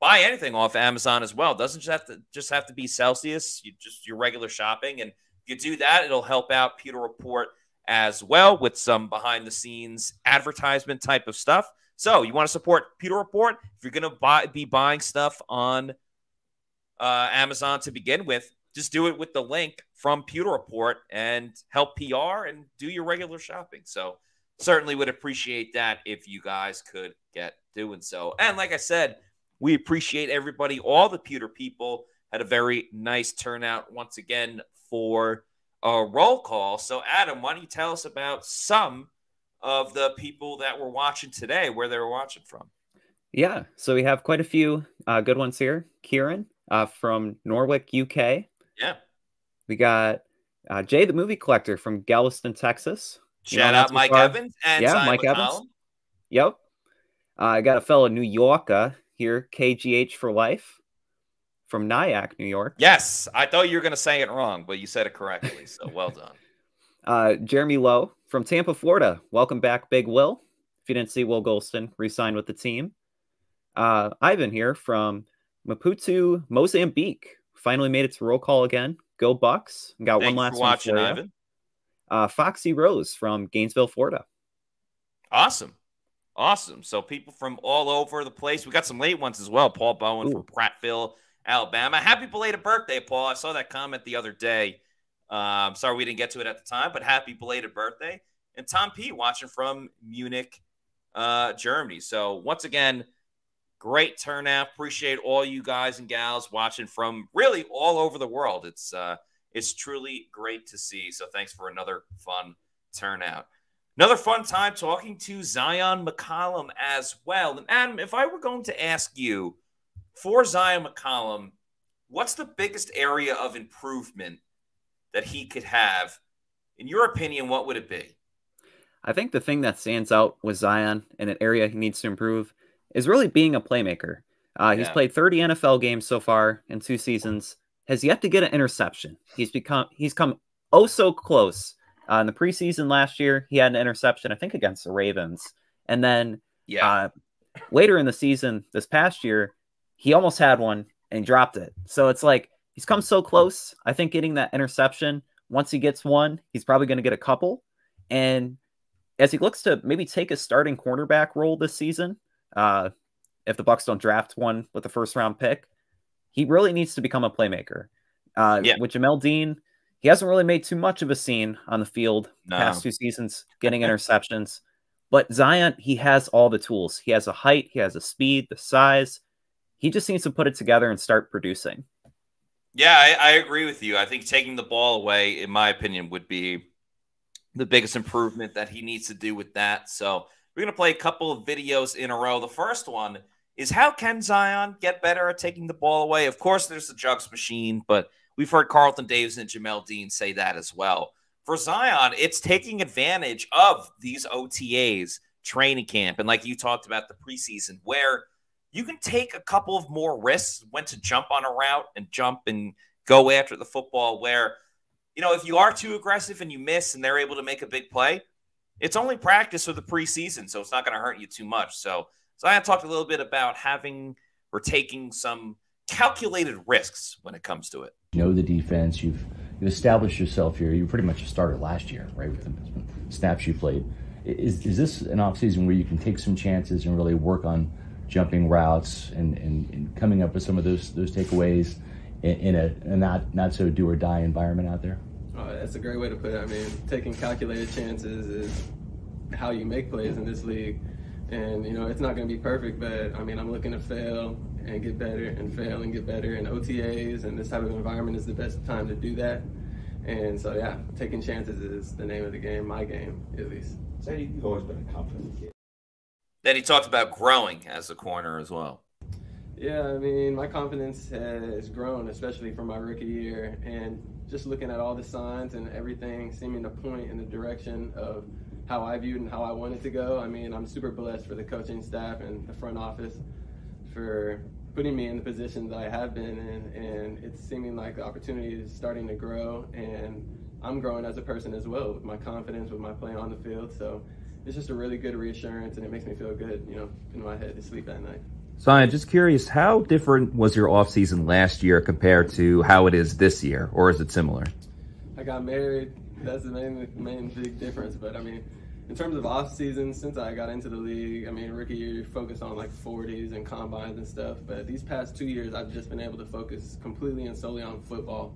Buy anything off of Amazon as well. Doesn't just have to just have to be Celsius. You just your regular shopping, and if you do that, it'll help out Pewter Report as well with some behind the scenes advertisement type of stuff. So you want to support Pewter Report? If you're going to buy, be buying stuff on uh, Amazon to begin with, just do it with the link from Pewter Report and help PR and do your regular shopping. So certainly would appreciate that if you guys could get doing so. And like I said, we appreciate everybody. All the Pewter people had a very nice turnout once again for a roll call. So Adam, why don't you tell us about some of the people that were watching today, where they were watching from? Yeah, so we have quite a few uh, good ones here. Kieran uh, from Norwich, UK. Yeah. We got uh, Jay, the movie collector from Galveston, Texas. You Shout out Mike far. Evans and yeah, Zyon Mike McCollum. Evans. Yep. Uh, I got a fellow New Yorker here, KGH for life from Nyack, New York. Yes, I thought you were going to say it wrong, but you said it correctly. So well done. uh, Jeremy Lowe from Tampa, Florida. Welcome back, Big Will. If you didn't see Will Gholston resign with the team. Uh, Ivan here from Maputo, Mozambique. Finally made its roll call again. Go Bucs. Got Thanks one last for watching, one for Ivan. Uh, Foxy Rose from Gainesville, Florida. Awesome. Awesome. So people from all over the place. We got some late ones as well. Paul Bowen Ooh. from Prattville, Alabama. Happy belated birthday, Paul. I saw that comment the other day. Um, sorry we didn't get to it at the time, but happy belated birthday. And Tom P watching from Munich, uh, Germany. So once again, great turnout. Appreciate all you guys and gals watching from really all over the world. It's uh, it's truly great to see. So thanks for another fun turnout. Another fun time talking to Zyon McCollum as well. And Adam, if I were going to ask you for Zyon McCollum, what's the biggest area of improvement that he could have? In your opinion, what would it be? I think the thing that stands out with Zyon and an area he needs to improve is really being a playmaker. Uh, yeah. He's played 30 NFL games so far in two seasons, has yet to get an interception. He's become he's come oh so close. Uh, in the preseason last year, he had an interception, I think, against the Ravens, and then yeah, uh, later in the season this past year, he almost had one and dropped it. So it's like he's come so close. I think getting that interception, once he gets one, he's probably going to get a couple. And as he looks to maybe take a starting cornerback role this season, uh, if the Bucs don't draft one with the first round pick, he really needs to become a playmaker. Uh, yeah. With Jamel Dean, he hasn't really made too much of a scene on the field no. past two seasons, getting interceptions. But Zyon, he has all the tools. He has a height, he has a speed, the size. He just needs to put it together and start producing. Yeah, I, I, agree with you. I think taking the ball away, in my opinion, would be the biggest improvement that he needs to do with that. So we're going to play a couple of videos in a row. The first one is how can Zyon get better at taking the ball away? Of course, there's the jugs machine, but we've heard Carlton Davis and Jamel Dean say that as well. For Zyon, it's taking advantage of these OTAs, training camp, and like you talked about the preseason, where – you can take a couple of more risks when to jump on a route and jump and go after the football. Where, you know, if you are too aggressive and you miss and they're able to make a big play, it's only practice for the preseason, so it's not going to hurt you too much. So, so I talked a little bit about having or taking some calculated risks when it comes to it. You know the defense. You've you established yourself here. You were pretty much a starter last year, right? With the snaps you played. Is, is this an offseason where you can take some chances and really work on jumping routes and, and, and coming up with some of those those takeaways in, in a, a, not not so do or die environment out there? Oh, that's a great way to put it. I mean, taking calculated chances is how you make plays in this league. And you know, it's not going to be perfect, but I mean, I'm looking to fail and get better, and fail and get better. And OTAs and this type of environment is the best time to do that. And so, yeah, taking chances is the name of the game, my game at least. So you've always been a confident kid. Then he talked about growing as a corner as well. Yeah, I mean, my confidence has grown, especially from my rookie year, and just looking at all the signs and everything seeming to point in the direction of how I viewed and how I wanted to go. I mean, I'm super blessed for the coaching staff and the front office for putting me in the position that I have been in, and it's seeming like the opportunity is starting to grow, and I'm growing as a person as well with my confidence, with my play on the field. So it's just a really good reassurance, and it makes me feel good, you know, in my head to sleep at night. So I'm just curious, how different was your off season last year compared to how it is this year, or is it similar? I got married. That's the main main big difference. But I mean, in terms of off season, since I got into the league, I mean, rookie year you focus on like 40s and combines and stuff. But these past two years, I've just been able to focus completely and solely on football.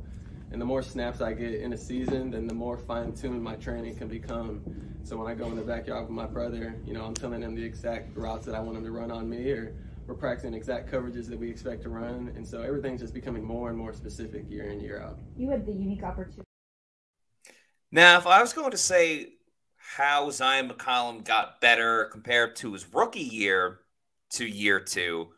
And the more snaps I get in a season, then the more fine tuned my training can become. So when I go in the backyard with my brother, you know, I'm telling him the exact routes that I want him to run on me, or we're practicing exact coverages that we expect to run. And so everything's just becoming more and more specific year in, year out. You had the unique opportunity. Now, if I was going to say how Zyon McCollum got better compared to his rookie year to year two,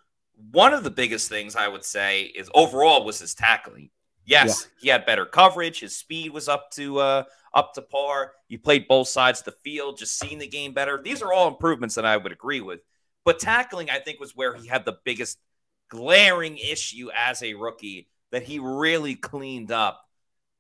one of the biggest things I would say is overall was his tackling. Yes, yeah. he had better coverage. His speed was up to uh, up to par. He played both sides of the field, just seeing the game better. These are all improvements that I would agree with. But tackling, I think, was where he had the biggest glaring issue as a rookie that he really cleaned up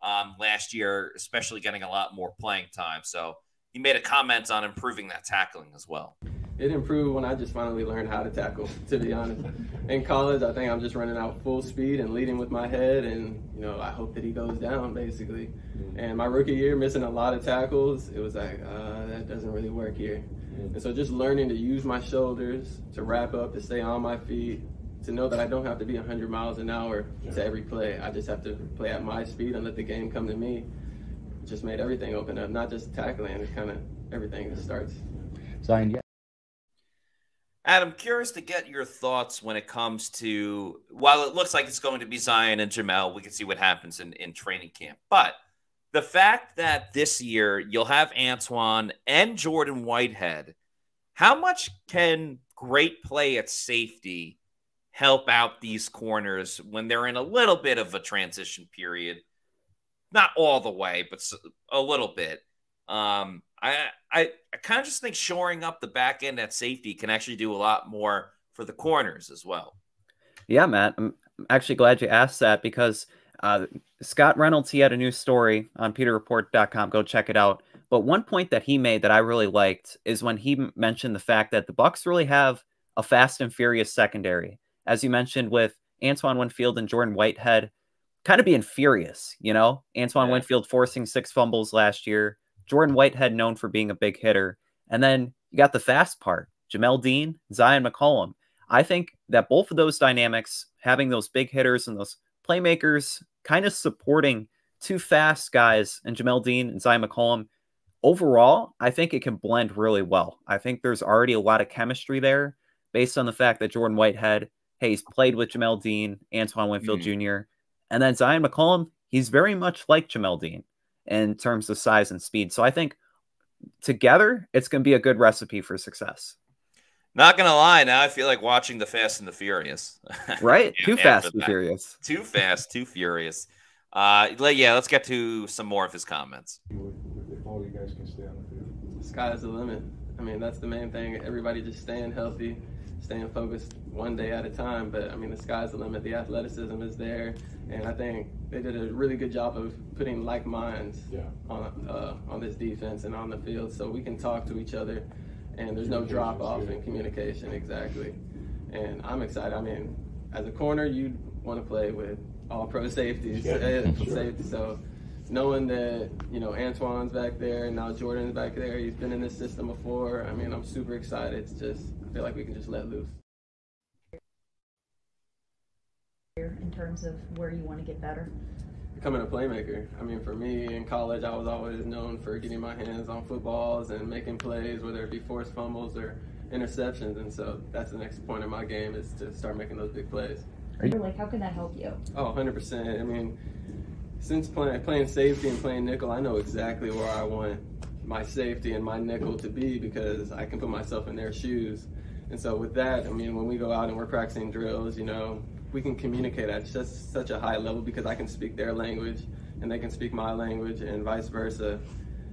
um, last year, especially getting a lot more playing time. So he made a comment on improving that tackling as well. It improved when I just finally learned how to tackle, to be honest. In college, I think I'm just running out full speed and leading with my head, and, you know, I hope that he goes down, basically. And my rookie year, missing a lot of tackles, it was like, uh, that doesn't really work here. And so just learning to use my shoulders, to wrap up, to stay on my feet, to know that I don't have to be 100 miles an hour to every play. I just have to play at my speed and let the game come to me. Just made everything open up, not just tackling, it's kind of everything starts. Zyon, yeah. Adam, curious to get your thoughts when it comes to while it looks like it's going to be Zyon and Jamel, we can see what happens in, in training camp. But the fact that this year you'll have Antoine and Jordan Whitehead, how much can great play at safety help out these corners when they're in a little bit of a transition period? Not all the way, but a little bit. Um, I I, I kind of just think shoring up the back end at safety can actually do a lot more for the corners as well. Yeah, Matt, I'm actually glad you asked that because uh, Scott Reynolds he had a new story on PewterReport.com. Go check it out. But one point that he made that I really liked is when he mentioned the fact that the Bucs really have a fast and furious secondary, as you mentioned with Antoine Winfield and Jordan Whitehead, kind of being furious. You know, Antoine yeah. Winfield forcing six fumbles last year. Jordan Whitehead known for being a big hitter. And then you got the fast part, Jamel Dean, Zyon McCollum. I think that both of those dynamics, having those big hitters and those playmakers kind of supporting two fast guys and Jamel Dean and Zyon McCollum, overall, I think it can blend really well. I think there's already a lot of chemistry there based on the fact that Jordan Whitehead, hey, he's played with Jamel Dean, Antoine Winfield mm-hmm. Jr., and then Zyon McCollum, he's very much like Jamel Dean in terms of size and speed. So I think together it's going to be a good recipe for success. Not gonna lie, now I feel like watching the Fast and the Furious. Right, too fast and furious. Too fast, too furious. Uh, yeah, let's get to some more of his comments. If all you guys can stay on the field, sky's the limit. I mean, that's the main thing. Everybody just staying healthy, staying focused one day at a time. But I mean, the sky's the limit. The athleticism is there, and I think they did a really good job of putting like minds yeah. on uh, on this defense and on the field, so we can talk to each other, and there's no drop off in communication exactly. And I'm excited. I mean, as a corner, you'd want to play with all pro safeties, yeah, sure. safety. So knowing that you know Antoine's back there, and now Jordan's back there, he's been in this system before. I mean, I'm super excited. It's just I feel like we can just let loose. In terms of where you want to get better becoming a playmaker. I mean, for me in college, I was always known for getting my hands on footballs and making plays, whether it be forced fumbles or interceptions. And so that's the next point in my game is to start making those big plays. Like, how can that help you? Oh, 100%. I mean, since playing, playing safety and playing nickel, I know exactly where I want my safety and my nickel to be because I can put myself in their shoes. And so with that, I mean, when we go out and we're practicing drills, you know, we can communicate at just such a high level because I can speak their language and they can speak my language and vice versa.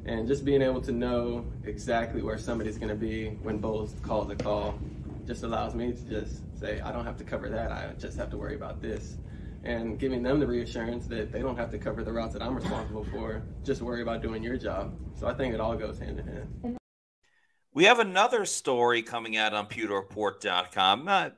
And just being able to know exactly where somebody's going to be when both calls a call just allows me to just say, I don't have to cover that. I just have to worry about this. And giving them the reassurance that they don't have to cover the routes that I'm responsible for. Just worry about doing your job. So I think it all goes hand in hand. We have another story coming out on pewterreport.com. I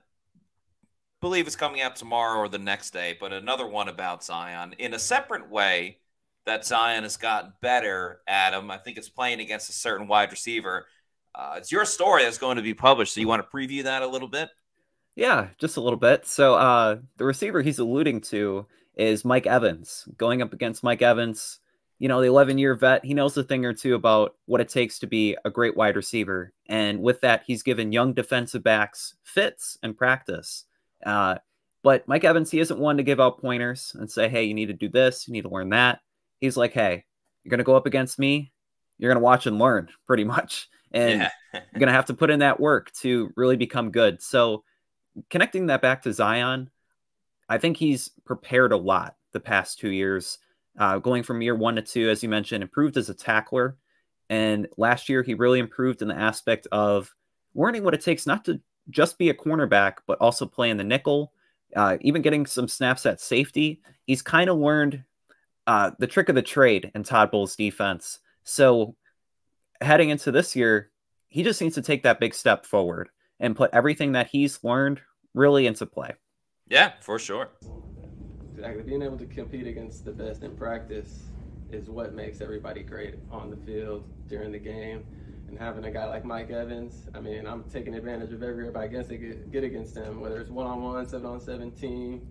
believe it's coming out tomorrow or the next day, but another one about Zyon in a separate way that Zyon has gotten better, Adam. I think it's playing against a certain wide receiver. Uh, it's your story that's going to be published. So you want to preview that a little bit? Yeah, just a little bit. So uh, the receiver he's alluding to is Mike Evans going up against Mike Evans you know, the 11 year vet, he knows a thing or two about what it takes to be a great wide receiver. And with that, he's given young defensive backs fits and practice. Uh, but Mike Evans, he isn't one to give out pointers and say, hey, you need to do this, you need to learn that. He's like, hey, you're going to go up against me. You're going to watch and learn pretty much. And yeah. you're going to have to put in that work to really become good. So, connecting that back to Zyon, I think he's prepared a lot the past two years uh, going from year one to two, as you mentioned, improved as a tackler. And last year, he really improved in the aspect of learning what it takes not to just be a cornerback, but also play in the nickel, uh, even getting some snaps at safety. He's kind of learned uh, the trick of the trade in Todd Bowles' defense. So heading into this year, he just needs to take that big step forward and put everything that he's learned really into play. Yeah, for sure exactly. Being able to compete against the best in practice is what makes everybody great on the field during the game. And having a guy like Mike Evans, I mean, I'm taking advantage of every rep I guess I get, against him, whether it's one on one, seven on 17.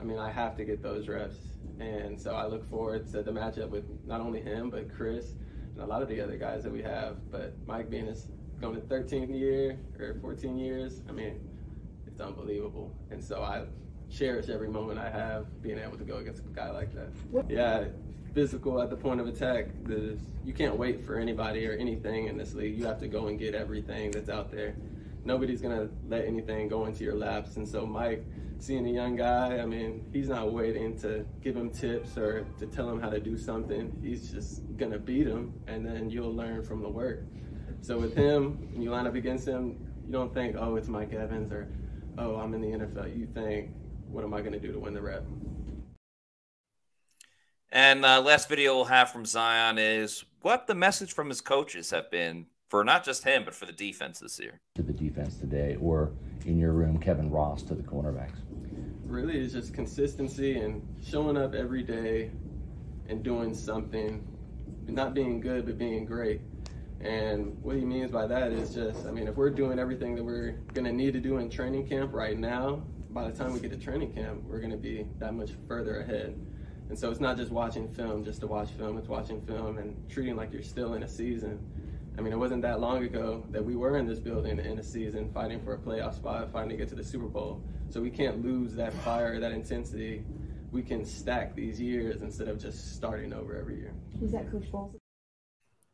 I mean, I have to get those reps. And so I look forward to the matchup with not only him, but Chris and a lot of the other guys that we have. But Mike being his going to 13th year or 14 years, I mean, it's unbelievable. And so I cherish every moment I have being able to go against a guy like that. Yeah, physical at the point of attack. There's, you can't wait for anybody or anything in this league. You have to go and get everything that's out there. Nobody's gonna let anything go into your laps. And so Mike, seeing a young guy, I mean, he's not waiting to give him tips or to tell him how to do something. He's just gonna beat him, and then you'll learn from the work. So with him, when you line up against him, you don't think, oh, it's Mike Evans or, oh, I'm in the NFL. You think, what am I going to do to win the rep? And uh, last video we'll have from Zyon is what the message from his coaches have been for not just him, but for the defense this year. To the defense today, or in your room, Kevin Ross to the cornerbacks. Really, it's just consistency and showing up every day and doing something, not being good, but being great. And what he means by that is just, I mean, if we're doing everything that we're going to need to do in training camp right now, by the time we get to training camp, we're going to be that much further ahead. And so it's not just watching film just to watch film, it's watching film and treating like you're still in a season. I mean, it wasn't that long ago that we were in this building in a season fighting for a playoff spot, fighting to get to the Super Bowl. So we can't lose that fire, that intensity. We can stack these years instead of just starting over every year. Who's that, Coach Bowles?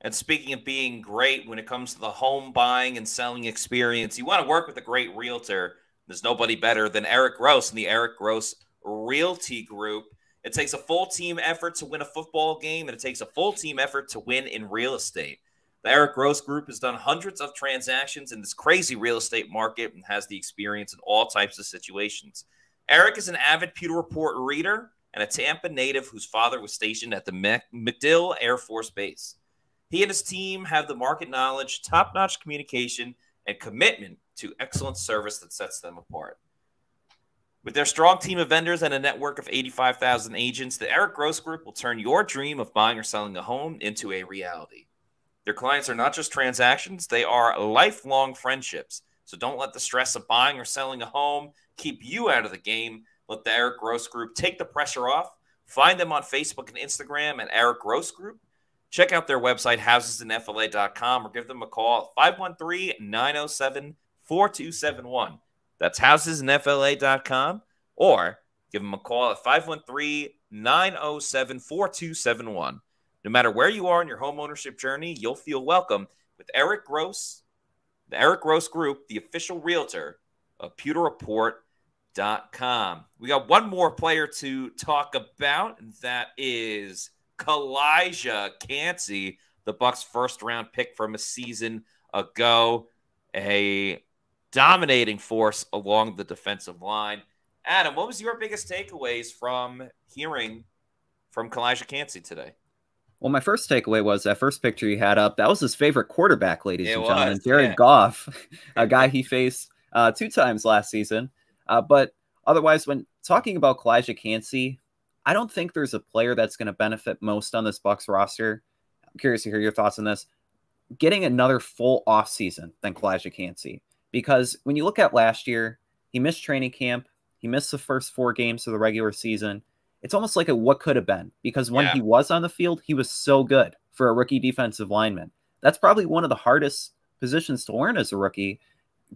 And speaking of being great when it comes to the home buying and selling experience, you want to work with a great realtor there's nobody better than Eric Gross and the Eric Gross Realty Group. It takes a full team effort to win a football game, and it takes a full team effort to win in real estate. The Eric Gross Group has done hundreds of transactions in this crazy real estate market and has the experience in all types of situations. Eric is an avid Pewter Report reader and a Tampa native whose father was stationed at the MacDill Air Force Base. He and his team have the market knowledge, top notch communication, and commitment to excellent service that sets them apart. With their strong team of vendors and a network of 85,000 agents, the Eric Gross Group will turn your dream of buying or selling a home into a reality. Their clients are not just transactions, they are lifelong friendships. So don't let the stress of buying or selling a home keep you out of the game. Let the Eric Gross Group take the pressure off. Find them on Facebook and Instagram at Eric Gross Group Check out their website, housesinfla.com, or give them a call at 513 907 4271. That's housesinfla.com, or give them a call at 513 907 4271. No matter where you are in your home ownership journey, you'll feel welcome with Eric Gross the Eric Gross Group, the official realtor of pewterreport.com. We got one more player to talk about, and that is Calijah Kancey, the Bucs' first round pick from a season ago. A dominating force along the defensive line. Adam, what was your biggest takeaways from hearing from Calijah Kancey today? Well, my first takeaway was that first picture he had up. That was his favorite quarterback, ladies It and gentlemen, Jared yeah. Goff, a guy he faced uh, two times last season. Uh, but otherwise, when talking about Calijah Kancey, I don't think there's a player that's going to benefit most on this Bucs roster. I'm curious to hear your thoughts on this. Getting another full offseason than Calijah Kancey. Because when you look at last year, he missed training camp, he missed the first four games of the regular season. It's almost like a what could have been because when Yeah. he was on the field, he was so good for a rookie defensive lineman. That's probably one of the hardest positions to learn as a rookie,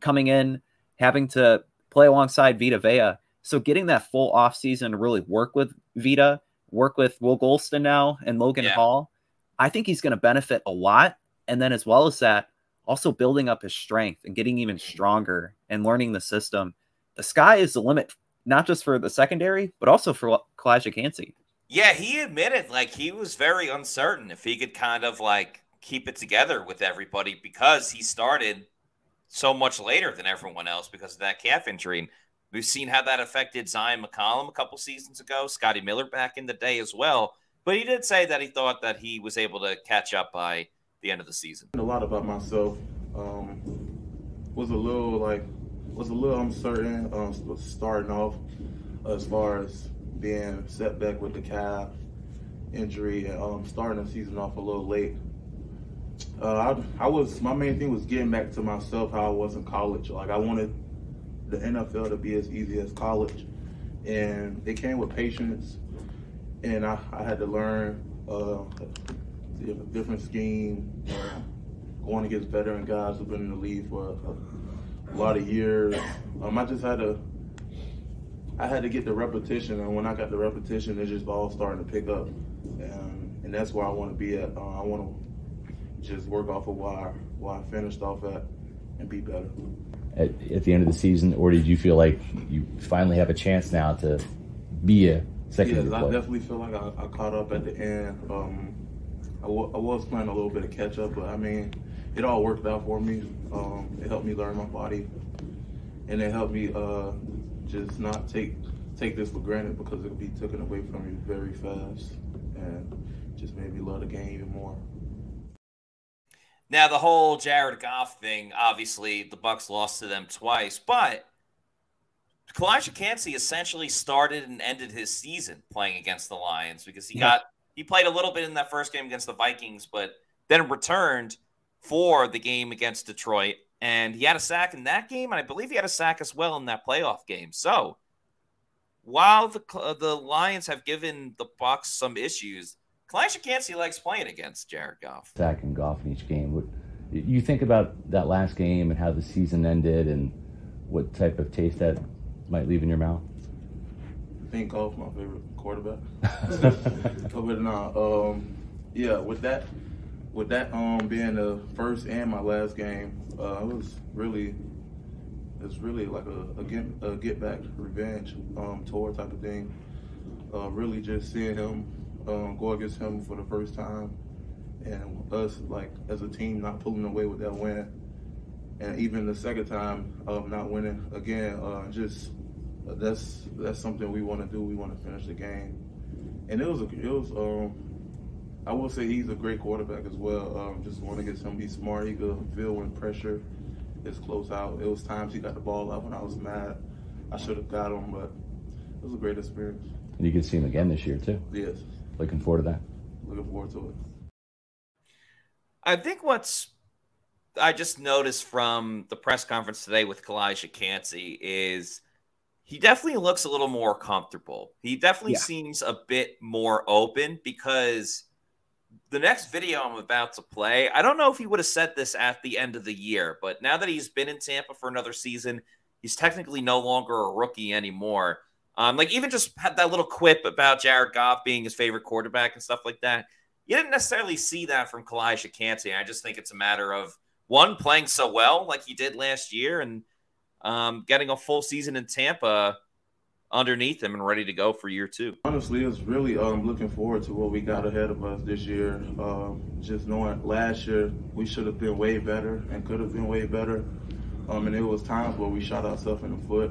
coming in, having to play alongside Vita Vea. So getting that full offseason to really work with Vita, work with Will Gholston now and Logan Yeah. Hall, I think he's going to benefit a lot. And then as well as that, also building up his strength and getting even stronger and learning the system. The sky is the limit, not just for the secondary, but also for Calijah Kancey. Yeah, he admitted like he was very uncertain if he could kind of like keep it together with everybody because he started so much later than everyone else because of that calf injury. We've seen how that affected Zyon McCollum a couple seasons ago, Scotty Miller back in the day as well. But he did say that he thought that he was able to catch up by the end of the season. a lot about myself. Um, was a little like was a little uncertain um, starting off as far as being set back with the calf injury and um, starting the season off a little late. Uh, I, I was my main thing was getting back to myself how I was in college. Like I wanted the NFL to be as easy as college, and it came with patience. And I, I had to learn uh, a different scheme, uh, going against veteran guys who've been in the league for a, a lot of years. Um, I just had to, I had to get the repetition, and when I got the repetition, it just all starting to pick up, um, and that's where I want to be at. Uh, I want to just work off of I, where I finished off at, and be better. At, at the end of the season, or did you feel like you finally have a chance now to be a second Yes, I player? definitely feel like I, I caught up at the end. Um, I was playing a little bit of catch up, but I mean, it all worked out for me. Um, it helped me learn my body, and it helped me uh, just not take take this for granted because it'll be taken away from you very fast, and just made me love the game even more. Now the whole Jared Goff thing, obviously the Bucs lost to them twice, but Calijah Kancey essentially started and ended his season playing against the Lions because he Yeah. got he played a little bit in that first game against the Vikings, but then returned for the game against Detroit, and he had a sack in that game, and I believe he had a sack as well in that playoff game. So while the the Lions have given the Bucs some issues, Calijah Kancey likes playing against Jared Goff. Sack and Goff in each game. You think about that last game and how the season ended, and what type of taste that might leave in your mouth? Think Goff my favorite quarterback. but nah, um, yeah, with that, with that um being the first and my last game, uh, it was really, it's really like a, a get a get back revenge um tour type of thing. Uh, really just seeing him um, go against him for the first time, and us like as a team not pulling away with that win, and even the second time of not winning again, uh, just uh, that's that's something we want to do. We want to finish the game, and it was a, it was um I will say he's a great quarterback as well. Um, just want to get him. He's smart. He could feel when pressure is close out. It was times he got the ball out when I was mad. I should have got him, but it was a great experience. And you can see him again this year too. Yes, Looking forward to that. looking forward to it. I think what's I just noticed from the press conference today with Calijah Kancey is he definitely looks a little more comfortable. He definitely Yeah. seems a bit more open because the next video I'm about to play, I don't know if he would have said this at the end of the year, but now that he's been in Tampa for another season, he's technically no longer a rookie anymore. Um, like even just had that little quip about Jared Goff being his favorite quarterback and stuff like that. You didn't necessarily see that from Calijah Kancey. I just think it's a matter of one playing so well like he did last year, and um, getting a full season in Tampa underneath him and ready to go for year two. Honestly, it's really um, looking forward to what we got ahead of us this year. Um, just knowing last year we should have been way better and could have been way better. Um, and it was times where we shot ourselves in the foot,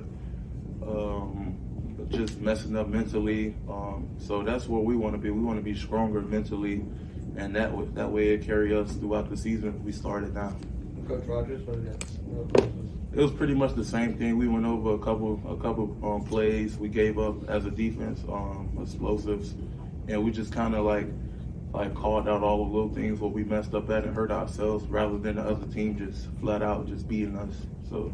um, just messing up mentally. Um, so that's where we want to be. We want to be stronger mentally, and that w- that way it carry us throughout the season. We started now. Coach Rogers, what? It was pretty much the same thing. We went over a couple a couple um, plays we gave up as a defense, um, explosives, and we just kind of like like called out all the little things where we messed up at and hurt ourselves, rather than the other team just flat out just beating us. So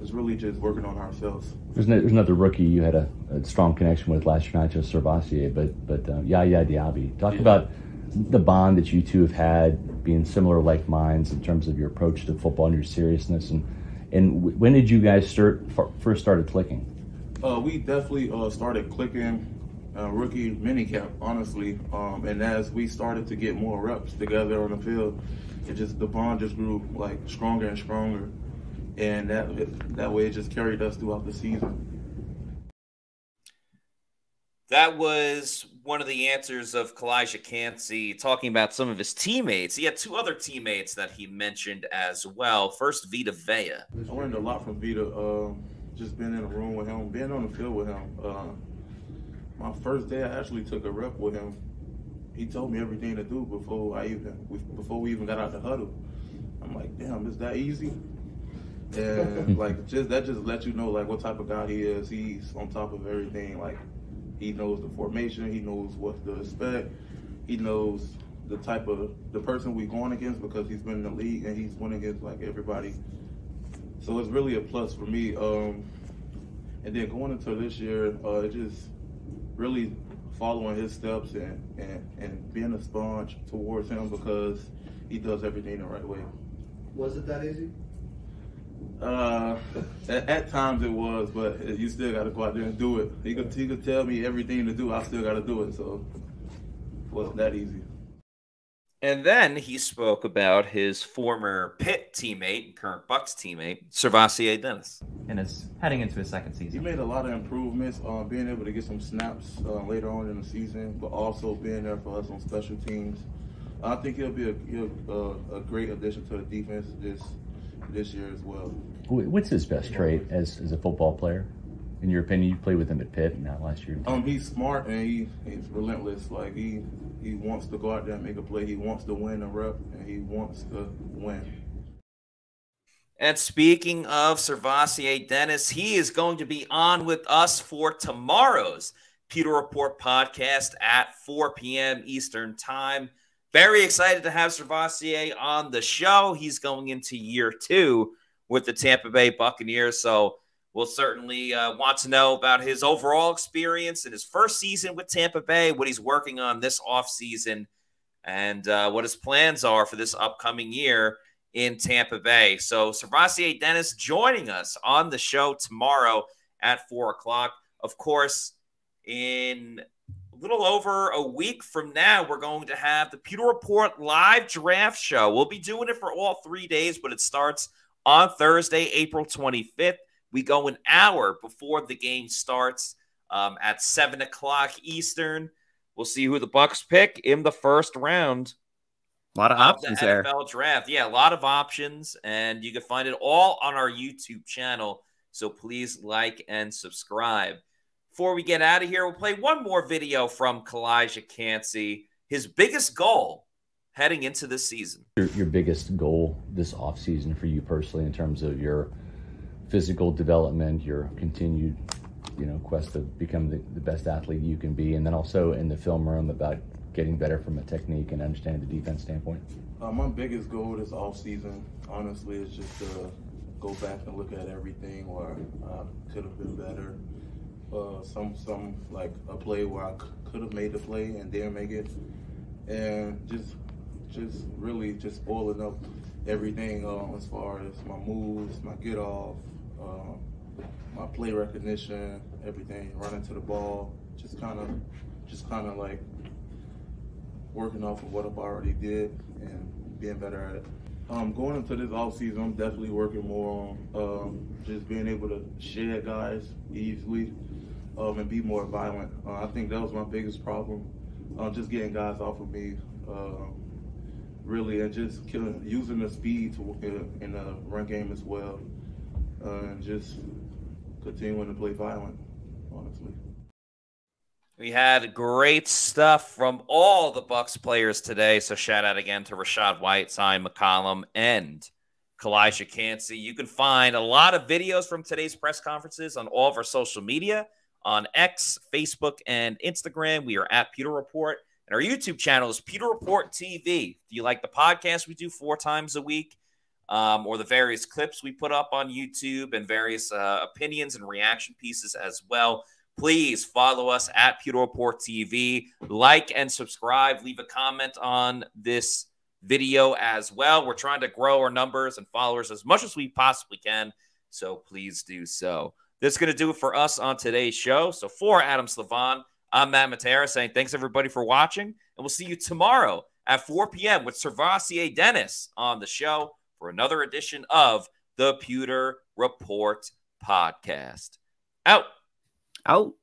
it's really just working on ourselves. There's, no, there's another rookie you had a, a, strong connection with last year, not just SirVocea, but but uh, Yaya Diaby. Talk yeah. about the bond that you two have had, being similar like minds in terms of your approach to football and your seriousness and and when did you guys start first started clicking? Uh, we definitely uh, started clicking uh, rookie minicamp, honestly. Um, and as we started to get more reps together on the field, it just the bond just grew like stronger and stronger, and that that way it just carried us throughout the season. That was one of the answers of Calijah Kancey talking about some of his teammates. He had two other teammates that he mentioned as well. First, Vita Vea. I learned a lot from Vita. Uh, just being in a room with him, being on the field with him. Uh, my first day, I actually took a rep with him. He told me everything to do before I even before we even got out the huddle. I'm like, damn, is that easy? And like, just that just lets you know like what type of guy he is. He's on top of everything. Like he knows the formation. He knows what to expect. He knows the type of the person we're going against because he's been in the league and he's went against like everybody. So it's really a plus for me. Um, and then going into this year, uh, it just really following his steps and, and, and being a sponge towards him because he does everything the right way. Was it that easy? Uh, at, at, times it was, but you still got to go out there and do it. He could he could tell me everything to do. I still got to do it. So it wasn't that easy. And then he spoke about his former Pitt teammate, current Bucs teammate, SirVocea Dennis. And is heading into his second season. He made a lot of improvements, uh, being able to get some snaps uh, later on in the season, but also being there for us on special teams. I think he'll be a, he'll, uh, a great addition to the defense this this year as well. What's his best trait as, as a football player? In your opinion, you played with him at Pitt, and not last year. Um, he's smart and he, he's relentless. Like he he wants to go out there and make a play. He wants to win a rep and he wants to win. And speaking of SirVocea Dennis, he is going to be on with us for tomorrow's Pewter Report podcast at 4 p.m. Eastern Time. Very excited to have SirVocea on the show. He's going into year two with the Tampa Bay Buccaneers. So we'll certainly uh, want to know about his overall experience in his first season with Tampa Bay, what he's working on this offseason, and uh, what his plans are for this upcoming year in Tampa Bay. So SirVocea Dennis joining us on the show tomorrow at 4 o'clock. Of course, in little over a week from now, we're going to have the Pewter Report live draft show. We'll be doing it for all three days, but it starts on Thursday, April 25th. We go an hour before the game starts um, at 7 o'clock Eastern. We'll see who the Bucs pick in the first round. A lot of options the there. NFL draft. Yeah, a lot of options. And you can find it all on our YouTube channel. So please like and subscribe. Before we get out of here, we'll play one more video from Calijah Kancey. His biggest goal heading into this season. Your, your biggest goal this offseason for you personally in terms of your physical development, your continued, you know, quest to become the, the best athlete you can be, and then also in the film room about getting better from a technique and understanding the defense standpoint? Uh, my biggest goal this offseason, honestly, is just to go back and look at everything where I could have been better uh, some some like a play where I could have made the play and didn't make it, and just just really just spoiling up everything uh, as far as my moves, my get off, uh, my play recognition, everything, running to the ball, just kind of just kind of like working off of what I've already did and being better at it. Um, going into this off season, I'm definitely working more on um, just being able to shed guys easily um, and be more violent. Uh, I think that was my biggest problem, uh, just getting guys off of me, uh, really, and just killing, using the speed to, in the run game as well, uh, and just continuing to play violent, honestly. We had great stuff from all the Bucs players today. So shout out again to Rachaad White, Zyon McCollum, and Calijah Kancey. You can find a lot of videos from today's press conferences on all of our social media on X, Facebook, and Instagram. We are at Pewter Report. And our YouTube channel is Pewter Report TV. Do you like the podcast we do four times a week? Um, or the various clips we put up on YouTube and various uh, opinions and reaction pieces as well. Please follow us at Pewter Report TV. Like and subscribe. Leave a comment on this video as well. We're trying to grow our numbers and followers as much as we possibly can. So please do so. This is going to do it for us on today's show. So for Adam Slavon, I'm Matt Matera saying thanks everybody for watching, and we'll see you tomorrow at 4 p.m. with Servassier Dennis on the show for another edition of the Pewter Report podcast. Out. Out.